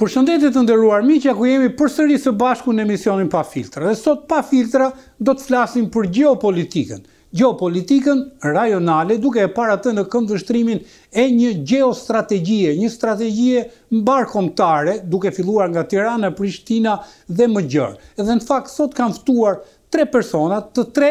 Përshëndetje të nderuar miq, ja ku jemi përsëri së bashku në emisionin Pa Filtra. Dhe sot pa filtra do të flasim për gjeopolitikën. Gjeopolitikën rajonale, duke e parë atë në këndvështrimin e një gjeostrategjie, një strategjie mbarëkombëtare, duke filluar nga Tirana, Prishtina dhe më gjerë. Edhe në fakt sot kam ftuar Tre persona të tre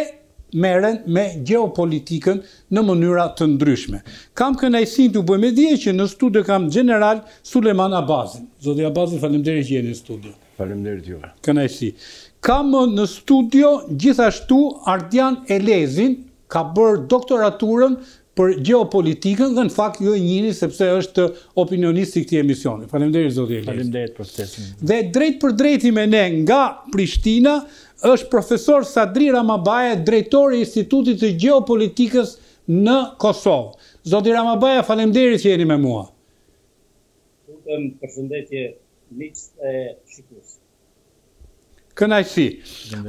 merren me gjeopolitikën në mënyra të ndryshme. Kam kënaqësinë t'ju bëj me dije që në studio kam gjeneral Sulejman Abazin. Zoti Abazi, faleminderit që jeni në studio. Faleminderit juve. Kënaqësi. Kam në studio gjithashtu Ardian Elezin, Ka bërë doktoraturën për gjeopolitikën dhe në fakt ju e njihni sepse është opinionist i këtij emisioni. Faleminderit zoti Elezi. Faleminderit për ftesën. Dhe drejtpërdrejt me ne nga Prishtina është profesor Sadri Ramabaja, drejtor i Institutit të Gjeopolitikës në Kosovë. Zoti Ramabaja, faleminderit që jeni me mua. Lutem, përshëndetje miqtë e shikuesit. Kënaqësi.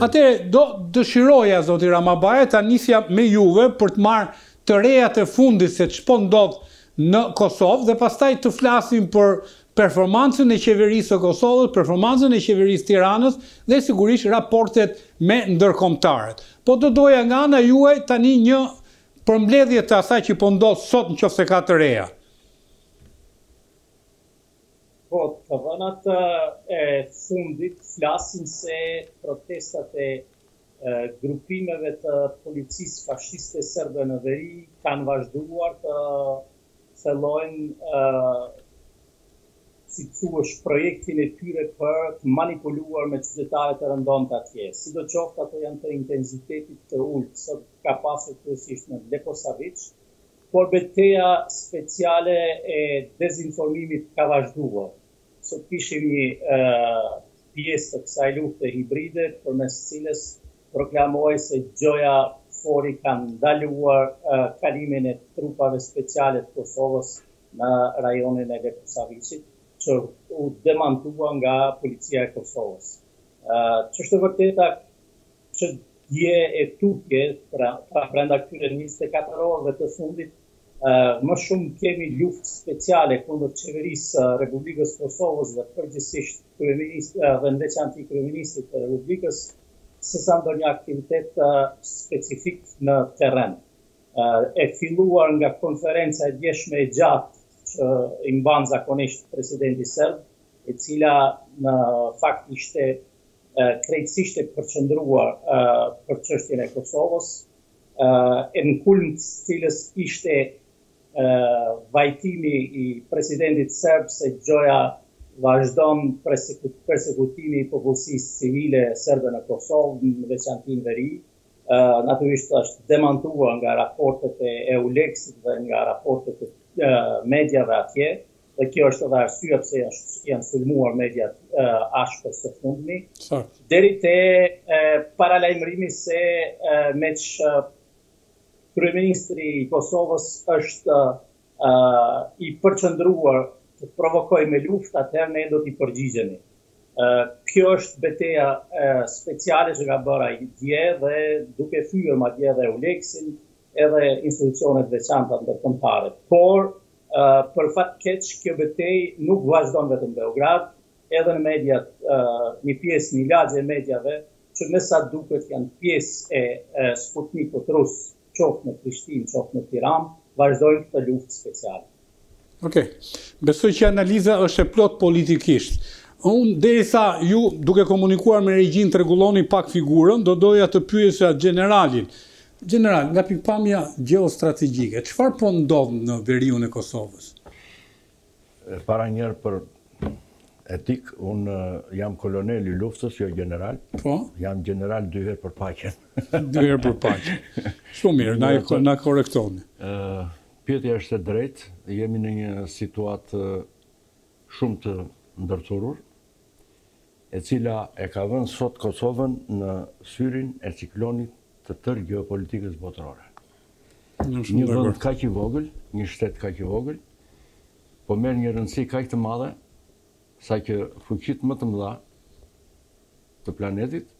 Atëherë do dëshiroja zoti Ramabaja ta nisja me juve për të marrë të rejat e fundit se ç'po ndodh në Kosovë dhe pastaj të flasim për performancën e qeverisë së Kosovës, performancën e qeverisë së Tiranës dhe sigurisht raportet me ndërkombëtarët. Po do doja nga ana juaj tani një përmbledhje të asaj që po ndodh sot në qoftë se ka të reja. Po, të dhënat e fundit flasin se protestat e grupimeve të policisë fashiste serbe në veri kanë vazhduar të thellojnë si thuash projektin e tyre për të manipuluar me qytetarët e rëndomtë atje. Sidoqoftë ato janë të intensitetit të ulët, sot ka pasur kryesisht në Leposaviq, Por beteja speciale e dezinformimit ka vazhduar. Sot kishim një pjesë të kësaj lufte hibride përmes së cilës proklamohej se gjoja KFOR-i ka ndaluar kalimin e trupave speciale të Kosovës në rajonin e Leposaviqit, që u demantua nga Policia e Kosovës. Ç'është e vërteta, Që dje e tutje, pra, pra brenda këtyre 24 orëve të fundit, më shumë kemi luftë speciale kundër qeverisë së Republikës së Kosovës dhe përgjithësisht dhe në veçanti kryeministrit të Republikës, sesa ndonjë aktivitet specifik në terren. E filluar nga konferenca e djeshme e gjatë që i mban zakonisht presidenti serb, e cila në fakt ishte krejtësisht e përqendruar për çështjen e Kosovës, e në kulm të së cilës ishte vajtimi i presidentit serb se gjoja vazhdon persekutimi i popullsisë civile serbe në Kosovë, në veçanti në veri, natyrisht është demantuar nga raportet e EULEX-it dhe nga raportet e mediave edhe atje. dhe kjo është edhe arsyeja pse janë sulmuar mediat ashpër së fundmi, deri te paralajmërimi se meqë kryeministri i Kosovës është i përqendruar të provokojë luftë, atëherë ne do t'i përgjigjemi. Kjo është beteja speciale që ka bërë ai dje dhe duke fyer madje edhe Euleksin, edhe institucionet veçanta ndërkombëtare. Por, për fat keq, kjo betejë nuk vazhdon vetëm në Beograd, edhe në mediat, një pjesë, një lagje e mediave, që me sa duket janë pjesë e Sputnikut rus, qoftë në Prishtinë, qoftë në Tiranë, vazhdojnë këtë luftë speciale. Ok, besoj që analiza është e plotë politikisht. Unë, derisa ju duke komunikuar me regjinë të rregulloni pak figurën, do doja të pyesja generalin. General, nga pikëpamja gjeostrategjike, çfarë po ndodh në veriun e Kosovës? Para, njëherë për etikë, unë jam kolonel i luftës, jo general. Po? Jam general dy herë për paqen. Dy herë për paqen. Shumë mirë, na, na korrektoni. Pyetja është e drejtë, jemi në një situatë shumë të ndërthurur, e cila e ka vënë sot Kosovën në syrin e ciklonit të tërë gjeopolitikës botërore. Një vend kaq i vogël, një shtet kaq i vogël, po merr një rëndësi kaq të madhe, sa që fuqitë më të mëdha të planetit,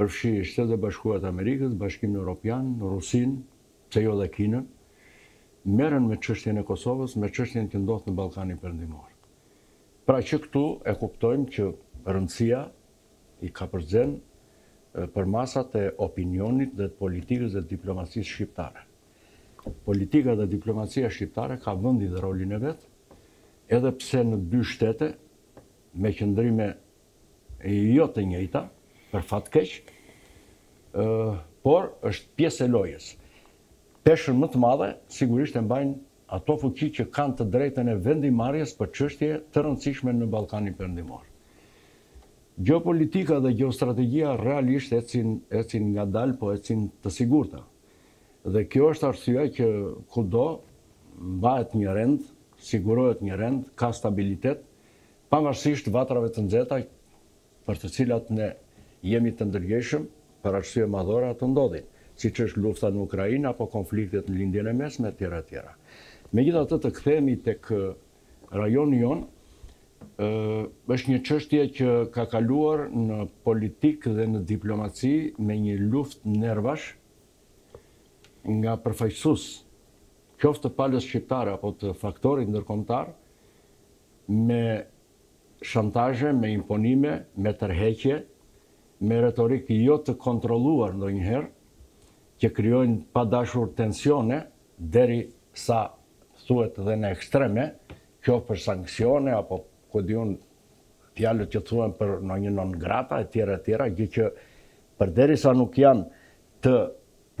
përfshi Shtetet e Bashkuara të Amerikës, Bashkimin Europian, Rusinë, pse jo dhe Kinën, merren me çështjen e Kosovës, me çështjen që ndodh në Ballkanin Perëndimor. Pra që këtu e kuptojmë që rëndësia i kapërcen përmasat e opinionit dhe politikës dhe diplomacisë shqiptare. Politika dhe diplomacia shqiptare ka vendin dhe rolin e vet, edhe pse në dy shtete me qëndrime Jo të njëjta, për fat keq, por është pjesë e lojës. Peshën më të madhe sigurisht e mbajnë ato fuqi që kanë të drejtën e vendimmarrjes për çështje të rëndësishme në Ballkanin Perëndimor. Gjeopolitika dhe gjeostrategjia realisht ecin ngadalë, po ecin të sigurta. Dhe kjo është arsyeja që kudo mbahet një rend, sigurohet një rend, ka stabilitet, Pavarësisht vatrave të nxehta për të cilat ne jemi të ndërgjegjshëm, për arsye madhore ato ndodhin, siç është lufta në Ukrainë apo konfliktet në Lindjen e Mesme e tjera e tjera. Megjithatë të kthehemi tek rajoni jonë, ë është një çështje që ka kaluar në politikë dhe në diplomaci me një luftë nervash nga përfaqësues qoftë të palës shqiptare apo të faktorit ndërkombëtar, me shantazhe, me imponime, me tërheqje, me retorikë jo të kontrolluar ndonjëherë, që krijojnë pa dashur tensione, derisa thuhet dhe në ekstreme, qoftë për sanksione apo ku di unë fjalët që thuhen për ndonjë non grata e tjera e tjera, gjë që përderisa nuk janë të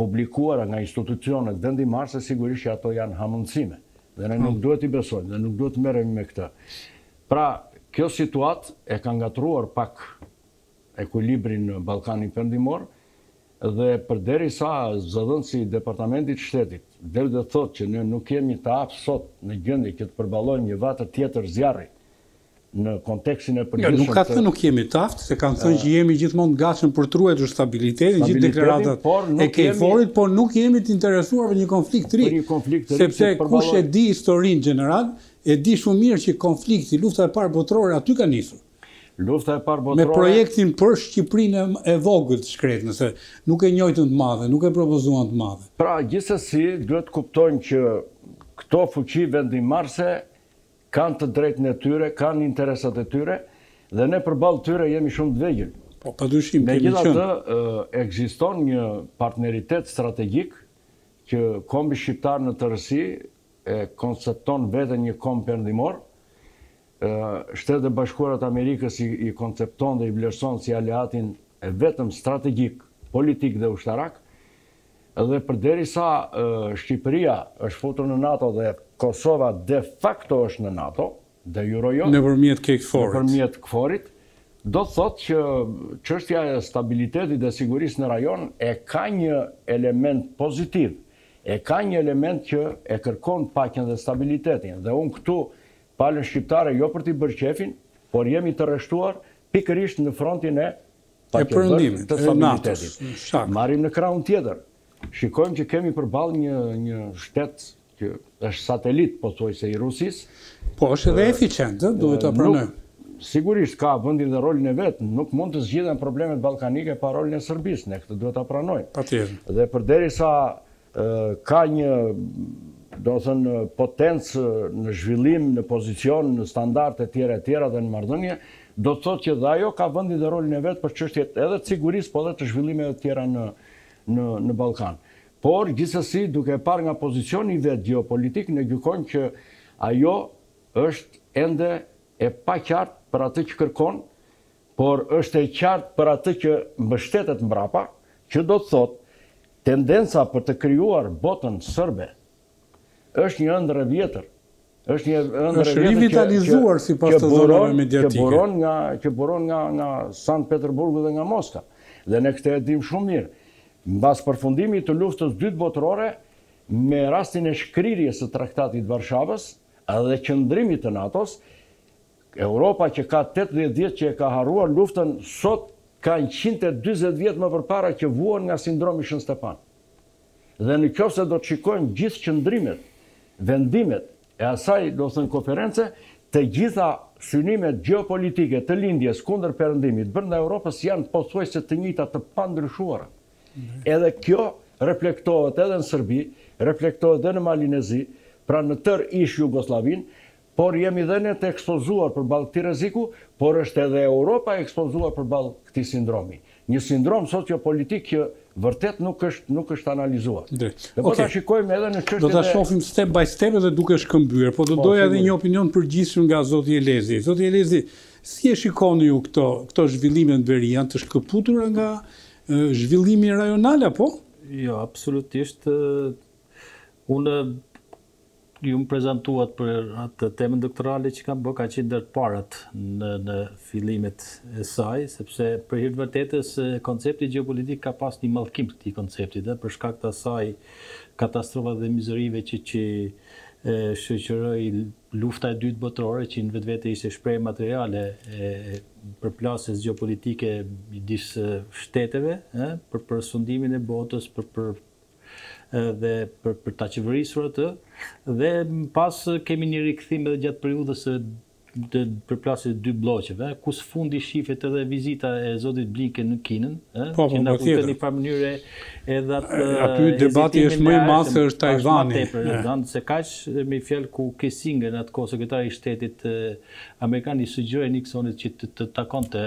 publikuara nga institucionet vendimmarrëse sigurisht që ato janë hamundësime dhe ne nuk duhet t'i besojmë dhe nuk duhet të merremi me këtë. Pra, kjo situatë e ka ngatërruar pak ekuilibrin në Ballkanin Perëndimor dhe përderisa zëdhënësi i Departamentit të Shtetit del dhe thotë që ne nuk jemi të aftë sot në gjendje që të përballojmë një vatër tjetër zjarri në kontekstin e përgjithshëm. Jo, nuk ka thënë nuk jemi të aftë, se kanë thënë që jemi gjithmonë të gatshëm për të ruajtur stabilitetin, gjithë deklaratat e KFOR-it, por nuk jemi të interesuar për një konflikt të ri. Sepse kush e di historinë gjeneral, e di shumë mirë që konflikti, lufta e parë botërore aty ka nisur. Lufta e parë botërore. Me projektin për Shqipërinë e vogël të shkretë, se nuk e njohën të madhe, nuk e propozuan të madhe. Pra, gjithsesi, duhet të kuptojmë që këto fuqi vendimmarrëse Kanë të drejtën e tyre, kanë interesat e tyre dhe ne përballë tyre jemi shumë të vegjël. Po, padyshim, kemi qenë. Megjithatë, ekziston një partneritet strategjik që kombi shqiptar në tërësi e koncepton veten një komb perëndimor. Shtetet e Bashkuara të Amerikës i koncepton dhe i vlerëson si aleatin e vetëm strategjik, politik dhe ushtarak, Dhe përderisa Shqipëria është futur në NATO dhe Kosova de facto është në NATO, de jure jo, Nëpërmjet KFOR-it. nëpërmjet KFOR-it, do të thotë që çështja e stabilitetit dhe sigurisë në rajon e ka një element pozitiv, e ka një element që e kërkon paqen dhe stabilitetin. Dhe unë këtu, palën shqiptare, jo për t'i bërë qejfin, por jemi të rreshtuar pikërisht në frontin e paqebërësve, të stabilitetit. Marrim në krahun tjetër, shikojmë që kemi përballë një, një shtet që është satelit, pothuajse i Rusisë. Po është edhe eficient, duhet ta pranojmë. Sigurisht ka vendin dhe rolin e vet, nuk mund të zgjidhen problemet ballkanike pa rolin e Serbisë, ne këtë duhet ta pranojmë. Dhe përderisa Ka një, domethënë, potencë në zhvillim, në pozicion, në standarde etj etj dhe në marrëdhënie, do të thotë që dhe ajo ka vendin dhe rolin e vet për çështjet edhe të sigurisë, po edhe të zhvillimeve të tjera në në në Ballkan. Por, gjithsesi, duke e parë nga pozicioni i vet gjeopolitik, ne gjykojmë që ajo është ende e paqartë për atë që kërkon, por është e qartë për atë që mbështetet mbrapa, që do të thotë Tendenca për të krijuar botën sërbe është një ëndërr e vjetër, është një ëndërr e vjetër që buron, që buron nga, që buron nga nga Sankt Peterburgu dhe nga Moska. Dhe ne këtë e dimë shumë mirë. Mbas përfundimit të Luftës së Dytë Botërore, me rastin e shkrirjes së Traktatit të Varshavës dhe qëndrimit të NATO-s, Europa që ka tetëdhjetë vjet që e ka harruar luftën sot ka njëqind e dyzet vjet më përpara që vuan nga sindromi i Shën Stepan. Dhe në qoftë se do të shikojmë gjithë qëndrimet, vendimet e asaj domethënë konference, të gjitha synimet gjeopolitike të lindjes kundër perëndimit brenda Europës janë pothuajse të njëjta të pandryshuara. Edhe kjo reflektohet edhe në Serbi, reflektohet edhe në Malin e Zi, pra në tërë ish Jugosllavinë, Por jemi dhe ne të ekspozuar përballë këtij rreziku, por është edhe Europa e ekspozuar përballë këtij sindromi. Një sindrom socio-politik që vërtet nuk është nuk është analizuar. Drejt. Dhe po ta shikojmë edhe në çështjet e Do ta shohim step by step edhe duke shkëmbyer, por do po, doja edhe një opinion të përgjithshëm nga zoti Elezi. Zoti Elezi, si e shikoni ju këto këto zhvillime në veri janë të shkëputura nga zhvillimi rajonal apo? Jo, absolutisht. Unë Ju më prezantuat për atë temën doktorale që kam bërë, ka qenë ndër të parat në në fillimet e saj, sepse për hir të vërtetës koncepti gjeopolitik ka pas një mallkim të këtij konceptit dhe për shkak të asaj katastrofa dhe mizorive që që shoqëroi Lufta e Dytë Botërore, që në vetvete ishte shprehje materiale e përplasjes gjeopolitike midis shteteve, ëh, për për sundimin e botës, për për dhe për për ta qeverisur atë dhe më pas kemi një rikthim edhe gjatë periudhës së të përplasjes së dy blloqeve, ku së fundi shifet edhe vizita e zotit Blinken në Kinën, ë, po, që po, na po, kujton në një farë mënyre edhe atë aty debati është më i madh se është Tajvani. Tepër, gjerë se kaq me një fjalë ku Kissinger në atë kohë sekretari i shtetit amerikan i sugjeroi Nixonit që të, të takonte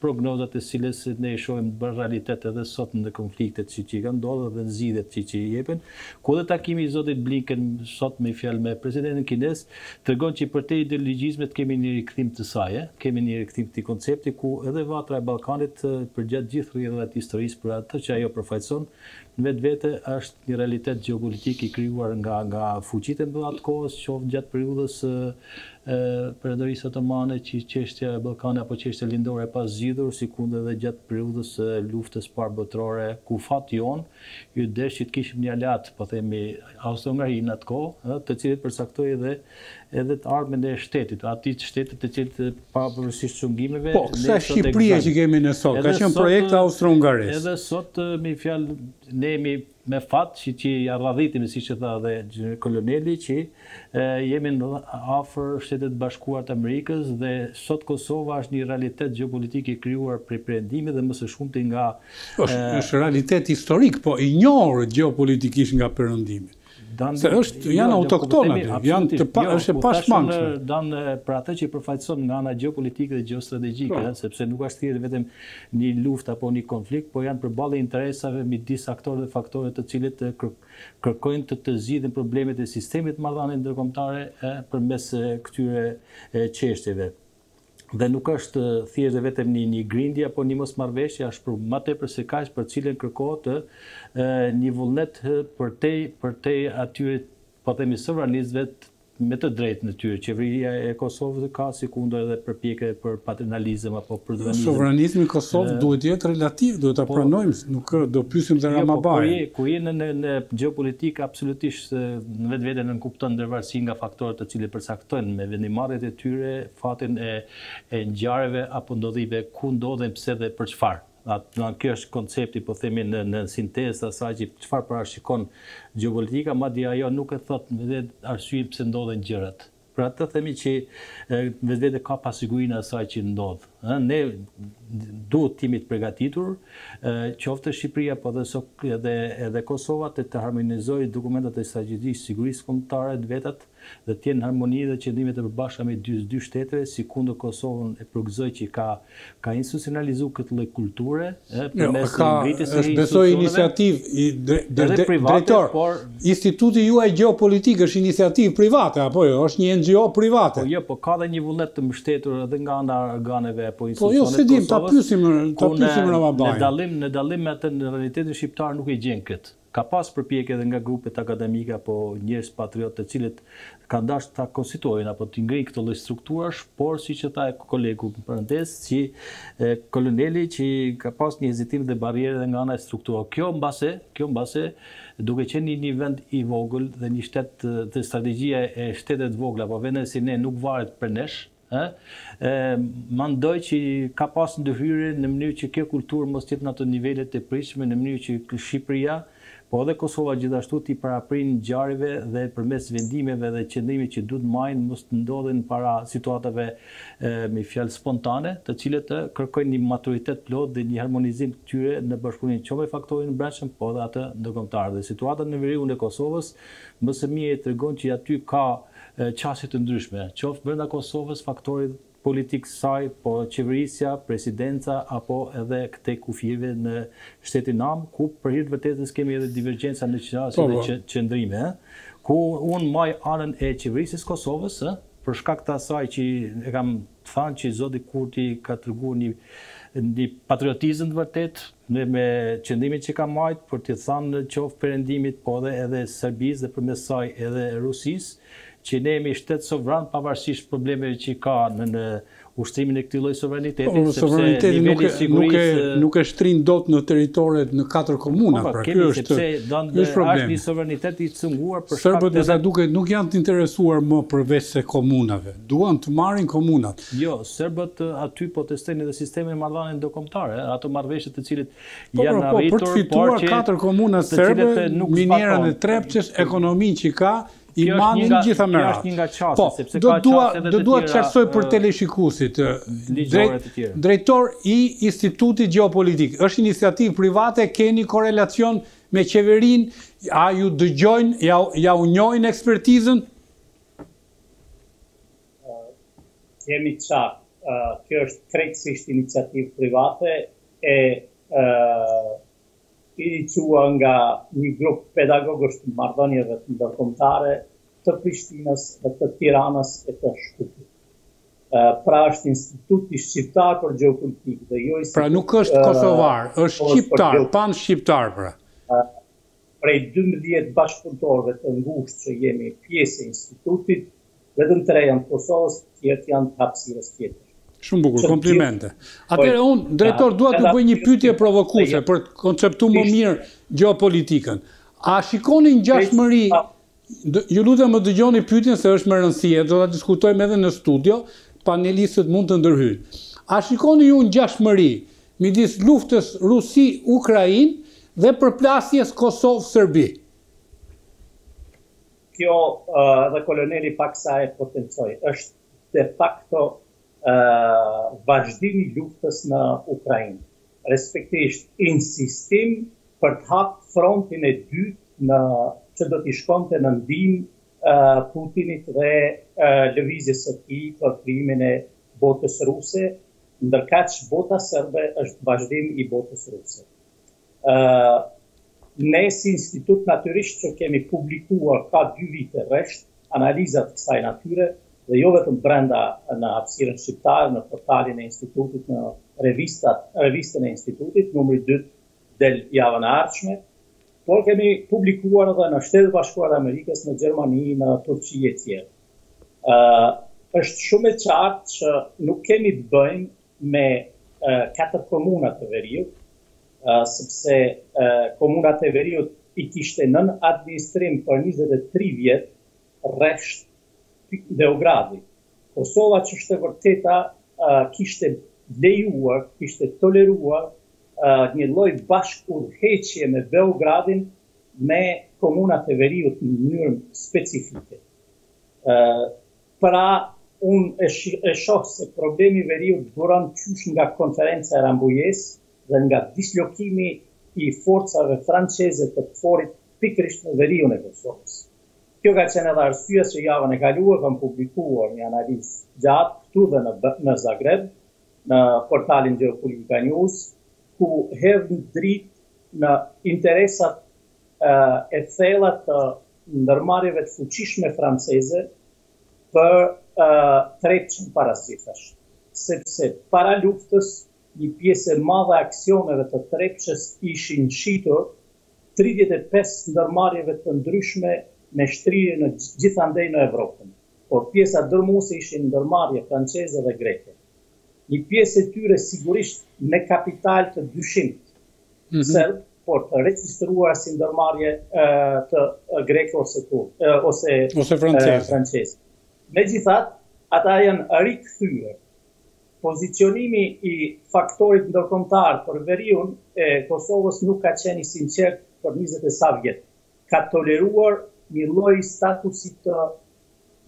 prognozat e cilës ne i shohim të bëra realitet edhe sot në konfliktet që që kanë ndodhur dhe në zgjidhjet që që jepen, ku edhe takimi i zotit Blinken sot me një fjalë me presidentin kinez, tregon që përtej ideologjizmave kemi një rikthim të saj, ë? kemi një rikthim të këtij koncepti ku edhe vatra e Ballkanit përgjatë gjithë rrjedhave të historisë për atë që ajo përfaqëson, Në vetvete është një realitet gjeopolitik i krijuar nga nga fuqitë e mëdha të kohës, qoftë gjatë periudhës së Perandorisë Otomane, që çështja ballkane apo çështja lindore të pazgjidhur, sikundër edhe gjatë periudhës së Luftës së Parë Botërore, ku fat jonë u desh që të kishim një aleat, po themi Austro-Hungarinë në atë kohë, ëh, të cilët përcaktoi edhe edhe të ardhmen e shtetit, atij të shtetit të cilit pavarësisht cungimeve, po, kësaj Shqipërie që kemi ne sot, ka qenë projekt Austro-Hungarisë. Edhe sot me një fjalë, ne jemi me fat që që u radhitëm, siç tha dhe koloneli, që jemi më afër Shteteve të Bashkuara të Amerikës dhe sot Kosova është një realitet gjeopolitik i krijuar prej Perëndimit dhe më së shumti nga... është realitet historik, po i njohur gjeopolitikisht nga Perëndimi. Se është, jo, janë autoktonë aty, janë të pa, jo, është e pashmangshme. Dan për atë që përfaqëson nga ana gjeopolitike dhe gjeostrategjike, po. sepse nuk është thjesht vetëm një luftë apo një konflikt, po janë përballje e interesave midis aktorëve dhe faktorëve të cilët kërkojnë të të zgjidhin problemet e sistemit të marrëdhënieve ndërkombëtare përmes këtyre çështjeve. dhe nuk është thjesht dhe vetëm një një grindje apo një mosmarrëveshje është për më tepër se kaq për të cilën kërkohet një vullnet përtej përtej atyre po themi sovranizmave me të drejtën e tyre qeveria e Kosovës e ka sikundër edhe përpjekje për paternalizëm apo për dualizëm sovranizmi i Kosovës duhet të jetë relativ duhet ta pranojmë nuk do pyesim dhe Ramabajën kur jemi në gjeopolitikë absolutisht se në vetvete nënkupton ndërvarësi nga faktorët të cilët përcaktojnë me vendimmarrjet e tyre fatin e ngjarjeve apo ndodhive, ku ndodhen, pse dhe për çfarë. Kjo është koncepti, po themi në sintezë të asaj që çfarë parashikon gjeopolitika, madje ajo nuk e thotë në vetvete arsyen pse ndodhen gjërat. Pra të themi që në vetvete ka pasigurinë e asaj që ndodh. Ne duhet të jemi të përgatitur, qoftë Shqipëria po edhe edhe Kosova të të harmonizojë dokumentat e strategjisë së sigurisë kombëtare të vetat dhe të jenë në harmoni dhe qëndrimet e përbashkëta midis dy shteteve, sikundër Kosovën e përgëzoj që ka Ka institucionalizu këtë lloj kulture përmes ngritjes së institucioneve? Jo, ka, është besoj iniciativë drejtor. Instituti juaj gjeopolitik është iniciativë private, apo jo, është një NGO private. Po jo, po ka dhe një vullnet të mbështetur edhe nga ana e organeve apo institucioneve të Kosovës. Po jo, s'e dimë, ta pyesim Ramabajën. Në dallim me atë, në realitetin shqiptar nuk e gjen këtë. Ka pas përpjekje dhe nga grupet akademike apo njerëz patriotë të cilët kanë dashtë ta konstituojnë apo t'i ngrijnë këto lloj strukturash, por siç e tha dhe kolegu në parentezë që koloneli që ka pas një hezitim dhe barrierë edhe nga ana e strukturave. Kjo mbase, kjo mbase duke qenë një një vend i vogël dhe një shtet dhe strategjia e shteteve të vogla apo vendeve si ne nuk varet prej nesh, Ë? E, mandoj që ka pas ndërhyrje në mënyrë që kjo kulturë mos të jetë në ato nivele të pritshme, në mënyrë që Shqipëria, po edhe Kosova gjithashtu t'i paraprinë ngjarjeve dhe përmes vendimeve dhe qëndrimit që duhet majnë mos të ndodhin para situatave e, me fjalë spontane, të cilat e, kërkojnë një maturitet plot dhe një harmonizim të tyre në bashkëpunim qoftë me faktorin e brendshëm po edhe atë ndërkombëtar. Dhe situata në veriun e Kosovës më së miri tregon që aty ka qasje të ndryshme, qoftë brenda Kosovës, faktorit politik saj, po qeverisja, presidenca apo edhe këtej kufijve në shtetin amë, ku për hir të vërtetës kemi edhe divergjenca në qasje dhe qëndrime, ë? Ku unë maj anën e qeverisjes së Kosovës, ë? Për shkak të asaj që e kam thanë që zoti Kurti ka treguar një një patriotizëm të vërtetë, Me qëndrimin që ka majtë për t'i thanë qoftë Perëndimit po dhe edhe Serbisë dhe përmes saj edhe Rusisë që ne jemi shtet sovran pavarësisht problemeve që ka në në ushtrimin e këtij lloj sovraniteti sepse sovraniteti nuk e nuk e nuk e shtrin dot në territoret në katër komuna pra ky është problemi, është një sovranitet i cunguar për shkak se serbët me sa duket nuk janë të interesuar më përveç se komunave duan të marrin komunat Jo, serbët aty po testojnë edhe sistemin e marrëdhënieve ndërkombëtare, ato marrëveshje të cilat po, janë po, po, arritur, por që për të fituar katër komuna serbe, minierën e Trepçës, ekonominë që ka, i mani në gjitha merat. Kjo është një nga qasjet, po, sepse ka qasje edhe të tjera. Do doja të qartësoj për teleshikuesit, drejtor i Institutit Gjeopolitik. është iniciativë private, keni korelacion me qeverinë, a ju dëgjojnë, a jua njohin ekspertizën? Të jemi të qartë, kjo është krejtësisht iniciativë private e iniciuar nga një grup pedagogësh të marrëdhënieve ndërkombëtare të Prishtinës dhe të Tiranës e të Shkupit. Pra është instituti shqiptar për gjeopolitikë dhe jo pra, instituti Pra nuk është kosovar, është shqiptar, panshqiptar pra. Prej dymbëdhjetë bashkëpunëtorëve të ngushtë që jemi pjesë e institutit, vetëm tre janë të Kosovës, të tjerët janë të hapësirës tjetër. Shumë bukur, komplimente. Atëherë unë, drejtor, dua t'ju bëj një pyetje provokuese për të konceptu më mirë gjeopolitikën. A shikoni ngjashmëri Ju lutem më dëgjoni pyetjen se është me rëndësi e do ta diskutojmë edhe në studio, panelistët mund të ndërhyjnë. A shikoni ju ngjashmëri midis luftës Rusi-Ukrainë dhe përplasjes Kosovë-Serbi? Kjo, edhe koloneli paksa e potencoi, është de facto vazhdim i luftës në Ukrainë, respektivisht insistim për të hapë frontin e dytë në që do t'i shkonte në ndihmë Putinit dhe lëvizjes së tij për krijimin e botës ruse, ndërkaq bota serbe është vazhdim i botës ruse. Ne si institut natyrisht që kemi publikuar ka dy vite rresht analiza të kësaj natyre dhe jo vetëm brenda në hapësirën shqiptare, në portalin e institutit, në revistën e institutit, numri i dytë del javën e ardhshme, por kemi publikuar edhe në Shtetet e Bashkuara të Amerikës, në Gjermani, në Turqi etj. Ë është shumë e qartë që nuk kemi të bëjmë me katër komuna të veriut, sepse komunat e veriut i kishte nën administrim për njëzet e tri vjet rresht Beogradi. Kosova ç'është e vërteta kishte lejuar, kishte toleruar një lloj bashkë-udhëheqje me Beogradin me komunat e veriut në mënyrë specifike. Pra unë e shoh se problemi i veriut buron qysh nga konferenca e Rambujesë dhe nga dislokimi i forcave franceze të KFOR-it pikërisht në veriun e Kosovës. Kjo ka qenë edhe arsyeja që javën e kaluar kam publikuar një analizë të gjatë këtu dhe në Zagreb, në portalin Geopolitika News, ku hedh dritë në interesat e thella të ndërmarrjeve të fuqishme franceze për Trepçën para sithash, sepse para luftës një pjesë e madhe e aksioneve të Trepçës ishin shitur tridhjetë e pesë ndërmarrjeve të ndryshme me shtrirje në gjithandej në Evropën, por pjesa dërmuese ishin ndërmarrje franceze dhe greke. Një pjesë e tyre sigurisht me kapital të dyshimtë. serb, por të regjistruar si ndërmarrje të greke ose, ose, ose franceze. Megjithatë, ata janë rikthyer. Pozicionimi i faktorit ndërkombëtar për veriun e Kosovës nuk ka qenë i sinqertë për njëzet e sa vjet. Ka toleruar një lloj statusi të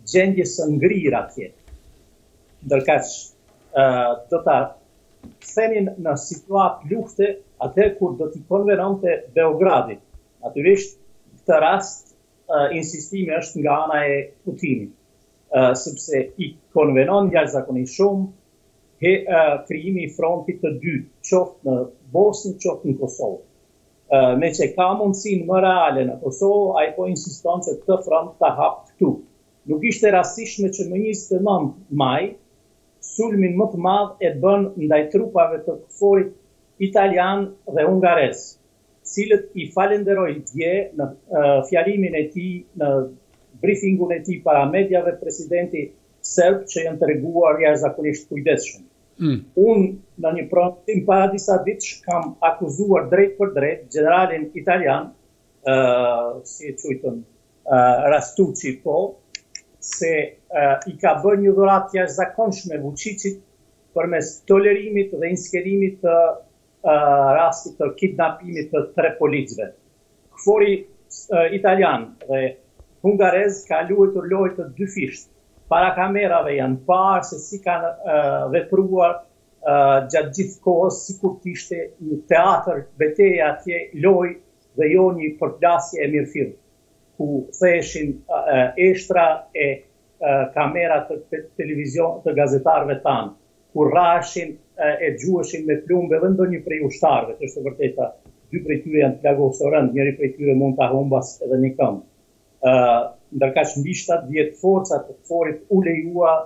gjendjes së ngrirë atje. Ndërkaq, do ta kthenin në situatë lufte atëherë kur do t'i konvenonte Beogradit. Natyrisht, këtë rast insistimi është nga ana e Putinit, sepse i konvenon jashtëzakonisht shumë krijimi i frontit të dytë, qoftë në Bosnë, qoftë në Kosovë. Meqë ka mundësinë më reale në Kosovë, ai po insiston që këtë front ta hapë këtu. Nuk ishte e rastishme që më njëzet e nëntë maj, sulmin më të madh e bënë ndaj trupave të KFOR-it italian dhe hungarez, të cilët i falënderoi dje në fjalimin e tij, në brifingun e tij para mediave presidenti serb që janë treguar jashtëzakonisht kujdesshëm. Unë në një prononcim para disa ditësh kam akuzuar drejtpërdrejt gjeneralin italian, si e quajnë, Ristuccia, po, se i ka bërë një dhuratë të jashtëzakonshme Vuçiçit përmes tolerimit dhe inskenimit të rastit të kidnapimit të tre policëve. KFOR-i italian dhe hungarez ka luajtur lojë të dyfishtë. Para kamerave janë parë se si kanë vepruar gjatë gjithë kohës sikur të ishte një teatër beteje atje lojë dhe jo një përplasje e mirëfilltë, ku theheshin eshtra e kamera të televizionit të gazetarëve tanë. Ku rriheshin e gjuheshin me plumb edhe ndonjë prej ushtarëve, ç'është e vërteta, dy prej tyre janë të plagosur rëndë, njëri prej tyre mund ta humbasë edhe një këmbë. Ë, ndërkaq mbi shtatëdhjetë forca të KFOR-it u lejua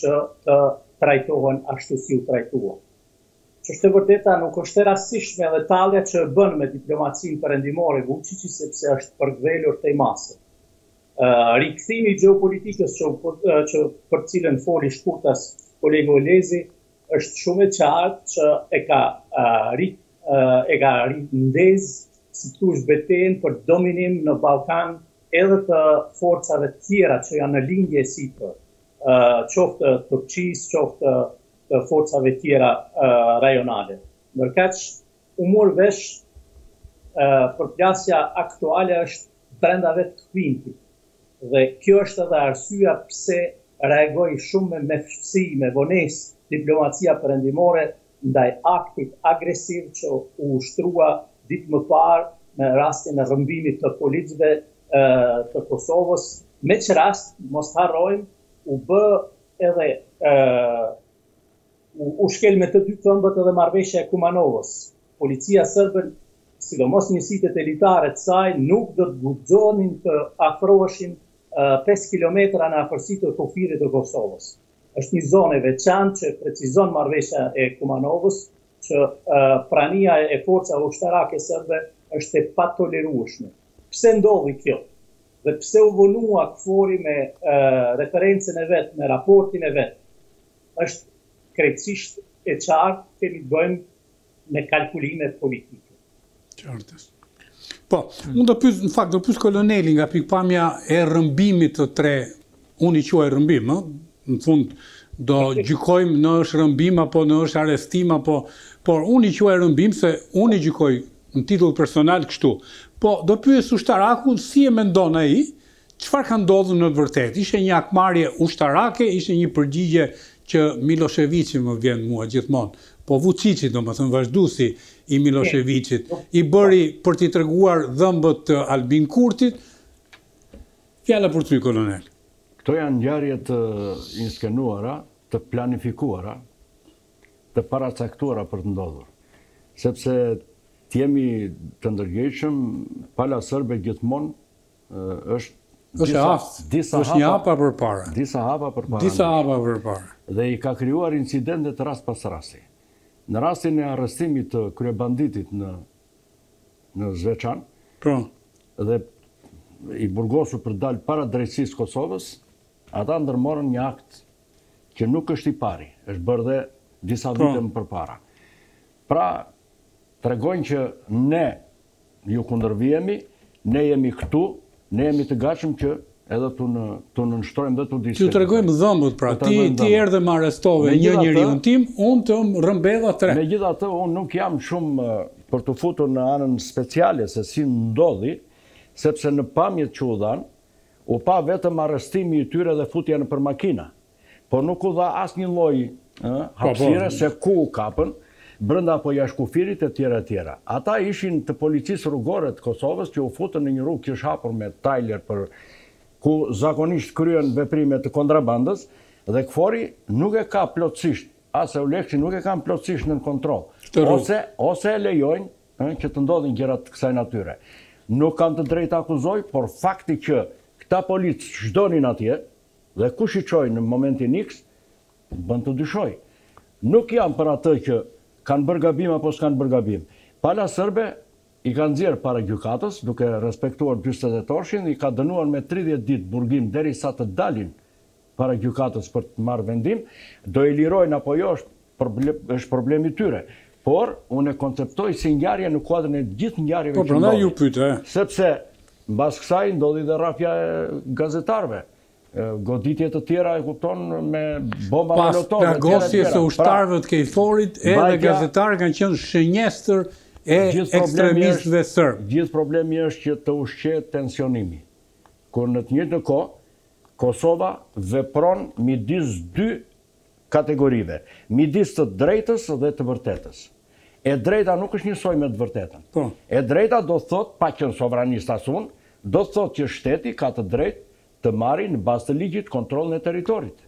që të trajtohen ashtu si u trajtuan. Ç'është e vërteta, nuk është e rastishme edhe tallja që bën me diplomacinë perëndimore Vuçiçi sepse është përkëdhelur tej masës. Rikthimi i gjeopolitikës që për të cilën foli shkurtas kolegu Elezi është shumë e qartë që e ka rindez si t'thush betejën për dominim në Ballkan edhe të forcave të tjera që janë në lindje e sipër, qoftë Turqisë, qoftë të forcave tjera rajonale. Ndërkaq U mor vesh ë përplasja aktuale është brenda vetë Kuintit dhe kjo është edhe arsyeja pse reagoi shumë me mefshtësi me vonesë diplomacia perëndimore ndaj aktit agresiv që u ushtrua ditë më parë në rastin e rrëmbimit të policëve të Kosovës me ç'rast mos harrojmë u bë edhe ë U shkel me të dy këmbët edhe marrëveshja e Kumanovës. Policia serbe, sidomos njësitet elitare të saj, nuk do të guxonin të afroheshin pesë kilometra në afërsi të kufirit të Kosovës. Është një zonë e veçantë që precizon marrëveshja e Kumanovës, që prania e forcave ushtarake serbe është e patolerueshme. Pse ndodhi kjo? Dhe pse u vonua KFOR-i me referencën e vet, me raportin e vet? është krejtësisht e qartë, kemi të bëjmë me kalkulime politike. Qartë. Po, unë do pyes, në fakt, do pyes kolonelin nga pikëpamja e rrëmbimit të tre, unë i quaj rrëmbim, në fund, do gjykojmë në është rrëmbim, apo në është arrestim, apo, por unë i quaj rrëmbim, se unë i gjykoj në titull personal kështu. Po, do pyes ushtarakun, si e mendon ai, Çfarë ka ndodhur në të vërtetë? Ishte një hakmarrje ushtarake, ishte një përgjigje që Millosheviçi më vjen mua gjithmonë, po Vuçiçi, domethënë vazhduesi i Millosheviçit, i bëri për t'i treguar dhëmbët të Albin Kurtit. Fjala për ty, kolonel. Këto janë ngjarje të inskenuara, të planifikuara, të paracaktuara për të ndodhur. Sepse të jemi të ndërgjegjshëm, pala serbe gjithmonë është është e aftë, disa është një hapa përpara. Disa hapa përpara. Disa hapa përpara. Dhe i ka krijuar incidentet rast pas rasti. Në rastin e arrestimit të kryebanditit në në Zveçan, pra, dhe i burgosur për dal para drejtësisë së Kosovës, ata ndërmorën një akt që nuk është i pari, është bërë dhe disa vite më përpara. Pra, tregojnë që ne ju kundërvihemi, ne jemi këtu, ne jemi të gatshëm që edhe t'u nënshtrojmë dhe t'u diskreditojmë. T'ju tregojmë dhëmbët, pra, ti erdhe më arrestove një njeriun tim, unë të rrëmbeva tre. Megjithatë, unë nuk jam shumë për t'u futur në anën speciale se si ndodhi, sepse në pamjet që u dhanë, u pa vetëm arrestimi i tyre dhe futja nëpër makina. por nuk u dha asnjë lloj hapësire po, po. se ku u kapën, brenda apo jashtë kufirit e tjera e tjera. Ata ishin të policisë rrugore të Kosovës që u futën në një rrugë që është hapur me trailer ku zakonisht kryhen veprime të kontrabandës dhe KFOR-i nuk e ka plotësisht, as EULEX-i nuk e ka plotësisht nën kontroll, ose, ose e lejojnë që të ndodhin gjëra të kësaj natyre. Nuk kam të drejtë t'akuzoj, por fakti që këta policë ç'donin atje, Dhe kush i çoi në momentin iks, bën të dyshoj. Nuk jam për atë që kanë bërë gabim apo s'kanë bërë gabim. Pala serbe i ka nxjerrë para gjykatës, duke respektuar dyzetetetorëshin dhe i ka dënuar me tridhjetë ditë burgim derisa të dalin para gjykatës për të marrë vendim, do i lirojnë apo jo është është problem i tyre. Por, unë e konceptoj si ngjarje në kuadrin e gjithë ngjarjeve po, që ndodhin. Po, prandaj ju pyeta. Sepse, mbas kësaj, ndodhi dhe rrahja e gazetarëve. Goditje të tjera e kupton me bomba molotov. Pas plagosjes së pra, ushtarëve të KFOR-it, edhe gazetarë kanë qenë shënjestër e ekstremistëve serbë. Gjithë problemi është që të ushqehet tensionimi. Kur në të njëjtën kohë, Kosova vepron midis dy kategorive, midis të drejtës dhe të vërtetës. E drejta nuk është njësoj me të vërtetën. E drejta do të thotë, pa qenë sovranist as unë, do të thotë që shteti ka të drejtë të marri në bazë të ligjit kontrollin e territorit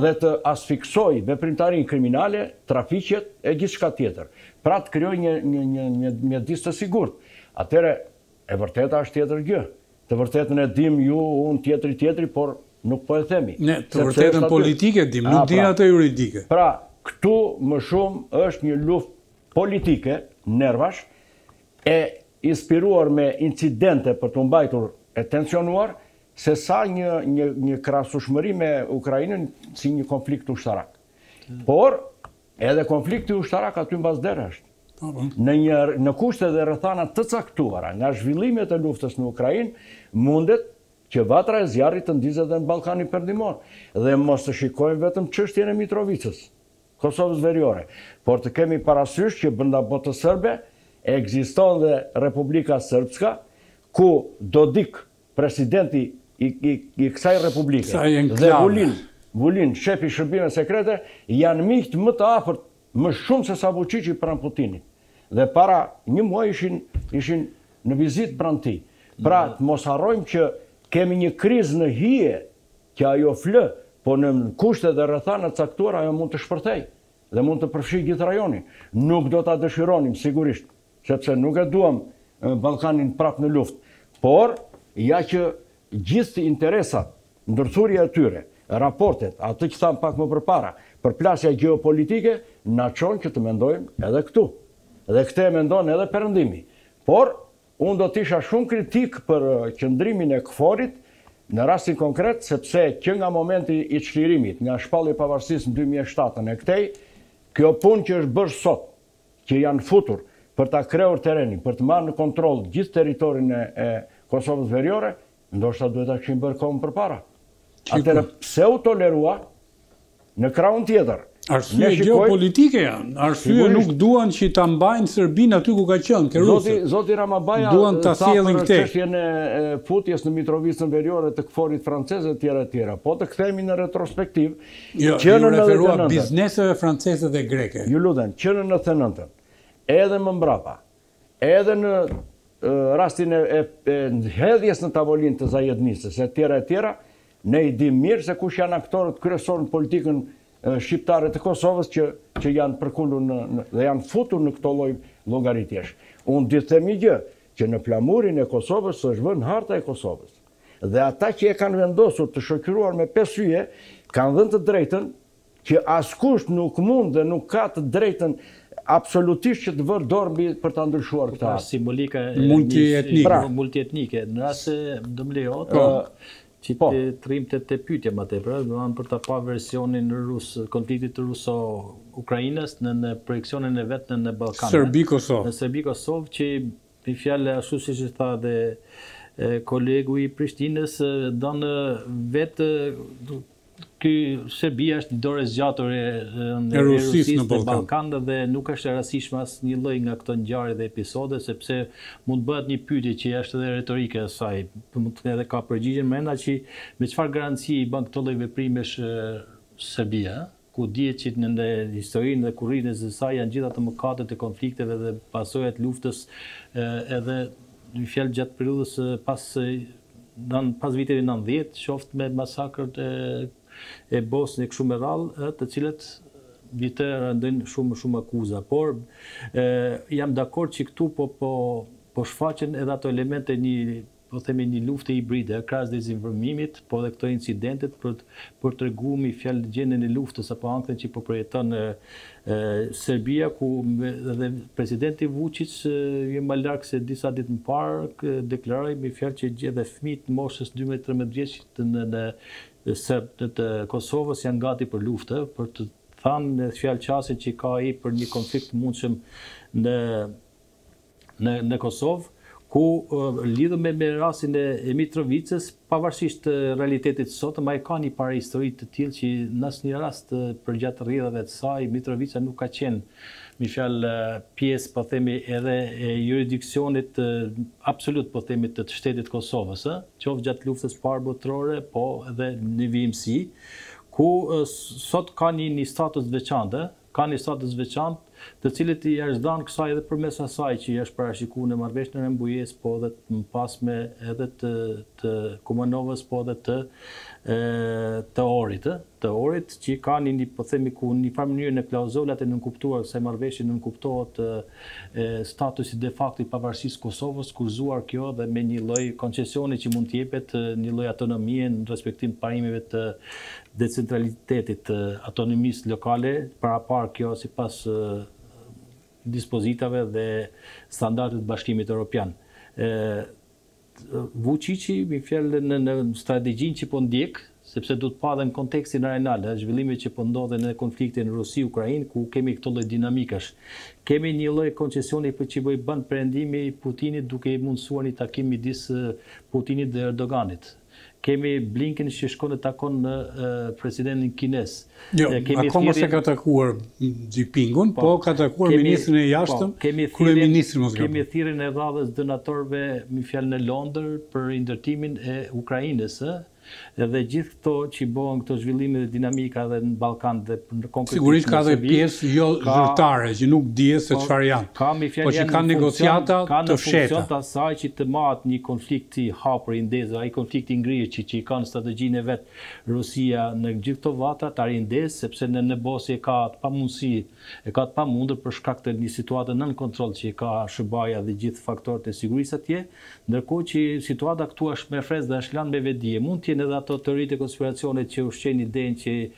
dhe të asfiksojë veprimtarinë kriminale, trafiqet e gjithçka tjetër. Pra të krijojë një një një një mjedis të sigurt. Atëherë e vërteta është tjetër gjë. Të vërtetën e dimë ju, unë, tjetri, tjetri, por nuk po e themi. Ne, të vërtetën politike e dimë, nuk dimë atë juridike. Pra, këtu më shumë është një luftë politike, nervash, e inspiruar me incidente për t'u mbajtur e tensionuar, se sa një, një, një krahasueshmëri me Ukrainën si një konflikt ushtarak. Por, Edhe konflikti ushtarak aty mbas dere është. Po, po. Në një në kushte dhe rrethana të caktuara nga zhvillimet e luftës në Ukrainë, mundet që vatra e zjarrit të ndizet edhe në Ballkanin Perëndimor dhe mos të shikojmë vetëm çështjen e Mitrovicës, Kosovës Veriore, por të kemi parasysh që brenda botës sërbe ekziston dhe Republika Srpska, ku Dodik presidenti i kësaj Republike dhe Vulin, Vulin, shefi i shërbimeve sekrete, janë miqtë më të afërt, më shumë se sa Vuçiqi pranë Putinit. Dhe para një muaj ishin, ishin në vizitë pranë tij. Pra, të mos harrojmë që kemi një krizë në hije, që ajo flë, po në kushte dhe rrethana të caktuara ajo mund të shpërthej dhe mund të përfshi gjithë rajonin. Nuk do ta dëshironim sigurisht. sepse nuk e duam Ballkanin prapë në luftë, por ja që gjithë interesat, ndërthurja e tyre, raportet, atë që thamë pak më përpara, përplasja gjeopolitike, na çon që të mendojmë edhe këtu. Dhe këtë e mendon edhe Perëndimi. Por unë do të isha shumë kritik për qëndrimin e KFOR-it në rastin konkret, sepse që nga momenti i çlirimit, nga shpallja e pavarësisë në 2007 e këtej, kjo punë që është bërë sot, që janë futur për ta krehur terrenin, për të marrë në kontroll gjithë territorin e Kosovës Veriore, ndoshta duhet ta kishin bërë kohën përpara. Atëherë pse u tolerua në krahun tjetër? Arsye gjeopolitike janë. Arsye nuk duan që ta mbajnë Serbinë aty ku ka qenë, ke zoti zoti Ramabaja duan ta sjellim këtej. Çështjen e futjes në Mitrovicën Veriore të KFOR-it francez e tjera e tjera. Po të kthehemi në retrospektivë, Jo, iu referua bizneseve franceze dhe greke. Ju lutem, që në 99-ën, edhe më mbrapa, edhe në rastin e hedhjes në tavolinë të Zajednicës, e tjera, e tjera, ne i dimë mirë se kush janë aktorët kryesorë në politikën shqiptare të Kosovës që janë përkulur dhe janë futur në këto lloj llogaritjesh. Unë di të them një gjë, që në flamurin e Kosovës është vënë harta e Kosovës. Dhe ata që e kanë vendosur të shoqëruar me pesë yje, kanë dhënë të drejtën që askush nuk mund dhe nuk ka të drejtën absolutisht që të vërë dorë mbi të për ta ndryshuar këtë pra, akt. Simbolika multietnike, pra, multietnike, në rast se do më lejohet, po, që po. të trim të të pytje më tepër, do për ta pa versionin rus, konfliktit ruso-ukrainas në, në projeksionin e vet në, në Ballkan. Serbi-Kosovë. Në Serbi-Kosovë që Me një fjalë ashtu siç e tha dhe kolegu i Prishtinës dhe vetë ky Serbia është një dorë e zgjatur e, e Rusisë në Ballkan dhe nuk është e rastishme asnjë lloj nga këto ngjarje dhe episode sepse mund të bëhet një pyetje që është edhe retorike e saj, mund të edhe ka përgjigjen mbrenda që me çfarë garanci i bën këto lloj veprimesh Serbia, ku dihet që në historinë dhe kurrizin e saj janë gjithë ato mëkatet e konflikteve dhe pasojat e luftës edhe me një fjalë gjatë periudhës pas pas viteve nëntëdhjetë qoftë me masakrat e e Bosnjës e kështu me radhë të cilat mbi të rëndojnë shumë shumë akuza por jam dakord që këtu po po po shfaqen edhe ato elemente një po themi një lufte hibride krahas dezinformimit po edhe këto incidentet për për tregu me një fjalë gjendjen e luftës apo ankthin që po përjeton Serbia ku edhe presidenti Vuçiç jo më larg se disa ditë më parë deklaroi me një fjalë që edhe fëmijët e moshës dymbëdhjetë trembëdhjetë vjeç në në serb të Kosovës janë gati për luftë për të thanë me një fjalë qasjen që ka ai për një konflikt të mundshëm në në në Kosovë, ku lidhur me me rastin e e Mitrovicës, pavarësisht realitetit të sotëm, ai ka një parahistori të tillë që në asnjë rast përgjatë rrjedhave të saj Mitrovica nuk ka qenë me një fjalë pjesë, po themi, edhe e juridiksionit absolut, po themi, të të shtetit të Kosovës, ë? Qoftë gjatë luftës së parë botërore, po edhe në vijimësi, ku sot kanë një një status të veçantë, Kanë një status të veçantë, i cili i është dhanë kësisoj edhe përmes asaj që i është parashiku në marrëveshtën e Rambujesë po edhe të mbasme edhe të të Kumanovës po edhe të të Ohrit ë, të Ohrit që ka një një po themi ku në një farë mënyre në klauzolat e nënkuptuara të kësaj marrëveshje nënkuptohet statusi de facto i pavarësisë së Kosovës kushtëzuar kjo dhe me një lloj koncesioni që mund të jepet një lloj autonomie në respektim të parimeve të decentralitetit të autonomisë lokale, parë kjo sipas dispozitave dhe standardeve të Bashkimit Europian. Vuçiçi, me një fjalë, në strategjinë që po ndjek, sepse duhet parë edhe në kontekstin rajonal, edhe zhvillimet që po ndodhin edhe konflikti në Rusi, Ukrainë, ku kemi këto lloj dinamikash. Kemi një lloj koncesioni që po i bën Perëndimi Putinit duke i mundësuar një takim midis Putinit dhe Erdoganit. Kemi Blinken që shkon e takon presidentin kinez. Jo, akoma s'e ka takuar Xhinpingun, po, po ka takuar ministrin e jashtëm, po, kemi kryeministrin mos Kemi thirrjen e radhës donatorëve një fjalë në Londër për rindërtimin e Ukrainës, ë? Dhe gjithë këto që bëhen këto zhvillime dhe dinamika dhe në Ballkan dhe në konkretisht Sigurisht ka dhe pjesë jo zyrtare që nuk dihet se po, çfarë janë. Ka një fjalë po që kanë negociata të fshehta. Ka në funksion të asaj që të mbahet një konflikt i hapur i ndezur ai konflikt i ngrirë që që i ka në strategjinë e vet Rusia në gjithë këto vatra ta rindezë sepse në në Bosnjë e ka pamundësi e ka të pamundur për shkak të një situate nën kontroll që e ka SHBA-ja dhe gjithë faktorët e sigurisë atje ndërkohë që situata këtu është më e freskët dhe është lanë me vetëdije, mund të jenë edhe ato teoritë e konspiracionit që ushqejnë idenë që